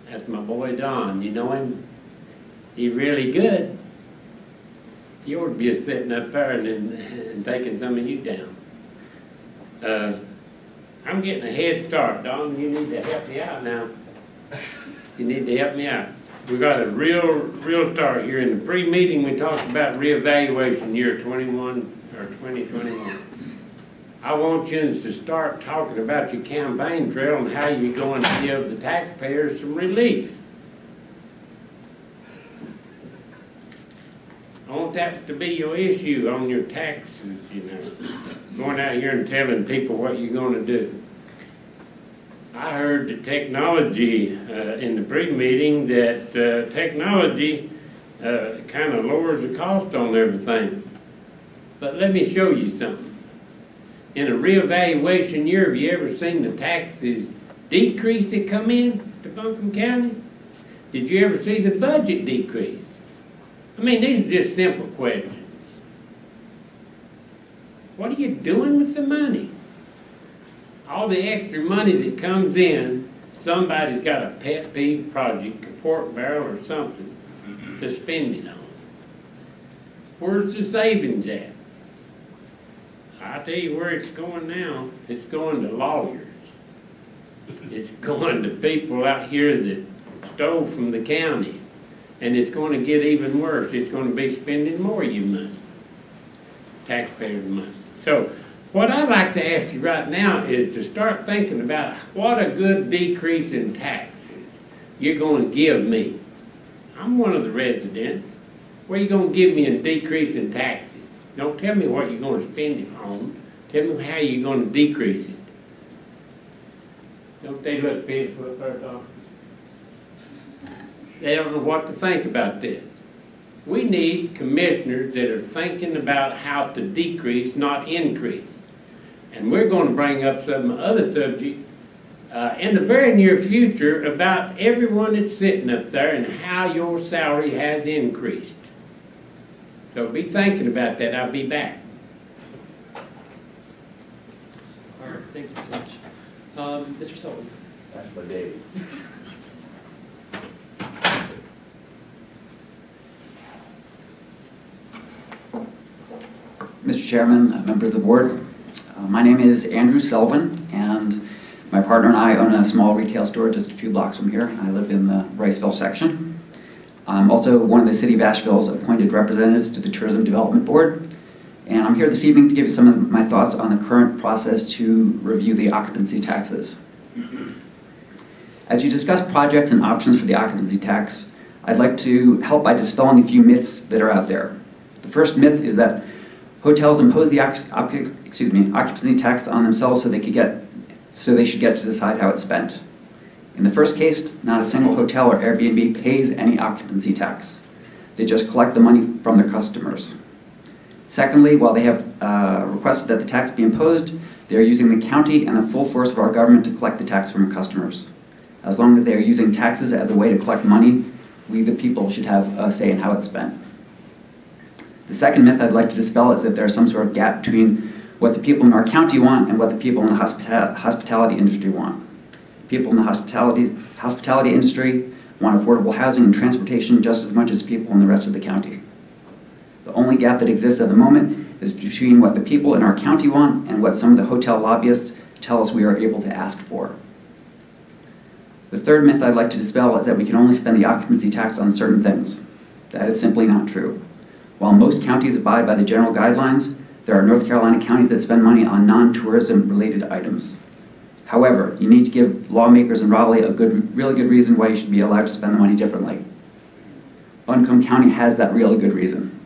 That's my boy Don. You know him? He's really good. He ought to be sitting up there and, and taking some of you down. Uh, I'm getting a head start, Don. You need to help me out now. You need to help me out. We got a real, real start here. In the pre-meeting, we talked about reevaluation year 21 or 2021. I want you to start talking about your campaign trail and how you're going to give the taxpayers some relief. I want that to be your issue on your taxes, you know. Going out here and telling people what you're gonna do. I heard the technology, uh, in the pre-meeting that, uh, technology, uh, kinda lowers the cost on everything. But let me show you something in a reevaluation year, have you ever seen the taxes decrease that come in to Buncombe County? Did you ever see the budget decrease? I mean, these are just simple questions. What are you doing with the money? All the extra money that comes in, somebody's got a pet peeve project, a pork barrel or something to spend it on. Where's the savings at? I tell you where it's going now. It's going to lawyers. It's going to people out here that stole from the county. And it's going to get even worse. It's going to be spending more of your money. Taxpayers' money. So what I'd like to ask you right now is to start thinking about what a good decrease in taxes you're going to give me. I'm one of the residents. Where are you going to give me a decrease in taxes? Don't tell me what you're going to spend it on. Tell me how you're going to decrease it. Don't they look up there, Doctor? They don't know what to think about this. We need commissioners that are thinking about how to decrease, not increase. And we're going to bring up some other subject uh, in the very near future about everyone that's sitting up there and how your salary has increased. So be thinking about that. I'll be back. All right, thank you so much. Um, Mr. Sullivan. That's for David. Mr. Chairman, a member of the board, uh, my name is Andrew Selwyn, and my partner and I own a small retail store just a few blocks from here. I live in the Riceville section. I'm also one of the City of Asheville's appointed representatives to the Tourism Development Board, and I'm here this evening to give you some of my thoughts on the current process to review the occupancy taxes. As you discuss projects and options for the occupancy tax, I'd like to help by dispelling a few myths that are out there. The first myth is that hotels impose the excuse me, occupancy tax on themselves so they could get so they should get to decide how it's spent. In the first case, not a single hotel or Airbnb pays any occupancy tax. They just collect the money from their customers. Secondly, while they have uh, requested that the tax be imposed, they are using the county and the full force of our government to collect the tax from customers. As long as they are using taxes as a way to collect money, we the people should have a say in how it's spent. The second myth I'd like to dispel is that there's some sort of gap between what the people in our county want and what the people in the hospita- hospitality industry want. People in the hospitality, hospitality industry want affordable housing and transportation just as much as people in the rest of the county. The only gap that exists at the moment is between what the people in our county want and what some of the hotel lobbyists tell us we are able to ask for. The third myth I'd like to dispel is that we can only spend the occupancy tax on certain things. That is simply not true. While most counties abide by the general guidelines, there are North Carolina counties that spend money on non-tourism related items. However, you need to give lawmakers in Raleigh a good, really good reason why you should be allowed to spend the money differently. Buncombe County has that really good reason.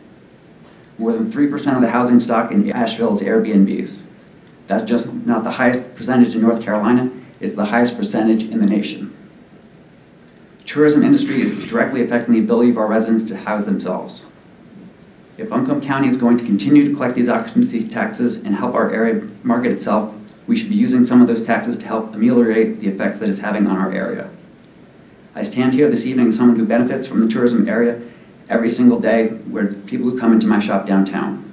More than 3% of the housing stock in Asheville is Airbnbs. That's just not the highest percentage in North Carolina, it's the highest percentage in the nation. The tourism industry is directly affecting the ability of our residents to house themselves. If Buncombe County is going to continue to collect these occupancy taxes and help our area market itself, we should be using some of those taxes to help ameliorate the effects that it's having on our area. I stand here this evening as someone who benefits from the tourism area every single day where people who come into my shop downtown.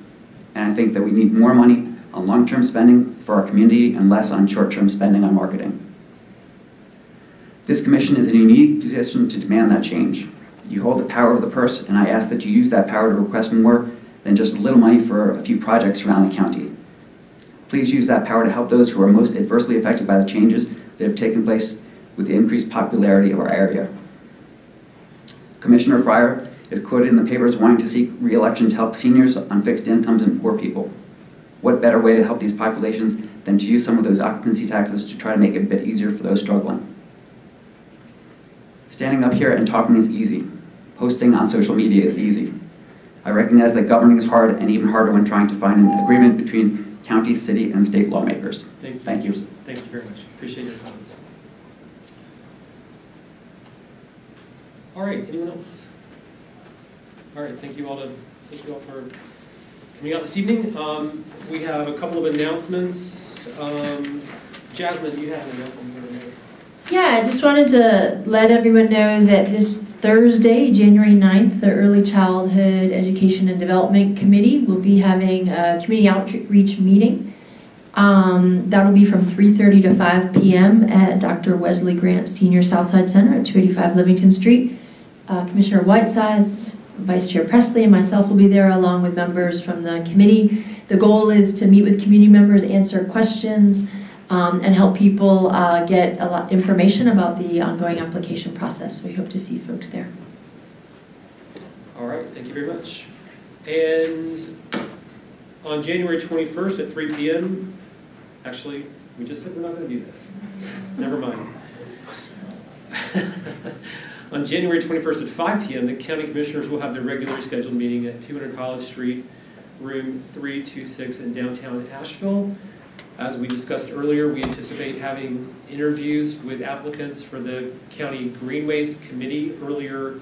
And I think that we need more money on long-term spending for our community and less on short-term spending on marketing. This commission is in a unique position to demand that change. You hold the power of the purse, and I ask that you use that power to request more than just a little money for a few projects around the county. Please use that power to help those who are most adversely affected by the changes that have taken place with the increased popularity of our area. Commissioner Fryar is quoted in the papers wanting to seek re-election to help seniors on fixed incomes and poor people. What better way to help these populations than to use some of those occupancy taxes to try to make it a bit easier for those struggling? Standing up here and talking is easy. Posting on social media is easy. I recognize that governing is hard and even harder when trying to find an agreement between county, city, and state lawmakers. Thank you. Thank you. Thank you very much. Appreciate your comments. All right, anyone else? All right, thank you all to, thank you all for coming out this evening. Um, we have a couple of announcements. Um, Jasmine, you have an announcement here to make. Yeah, I just wanted to let everyone know that this Thursday, January 9th, the Early Childhood Education and Development Committee will be having a community outreach meeting. Um, that'll be from 3:30 to 5 p.m. at Dr. Wesley Grant Senior Southside Center at 285 Livingston Street. Uh, Commissioner Whitesides, Vice Chair Presley, and myself will be there along with members from the committee. The goal is to meet with community members, answer questions, um, and help people uh, get a lot information about the ongoing application process. We hope to see folks there. All right, thank you very much. And on January 21st at 3 PM, actually, we just said we're not going to do this. Never mind. On January 21st at 5 PM, the county commissioners will have their regularly scheduled meeting at 200 College Street, room 326 in downtown Asheville. As we discussed earlier, we anticipate having interviews with applicants for the county greenways committee earlier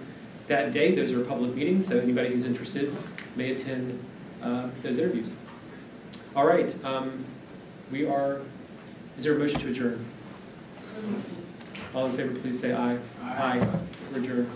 that day. Those are public meetings, so anybody who's interested may attend uh, those interviews. All right, um, we are, is there a motion to adjourn? All in favor, please say aye. Aye. We're adjourned.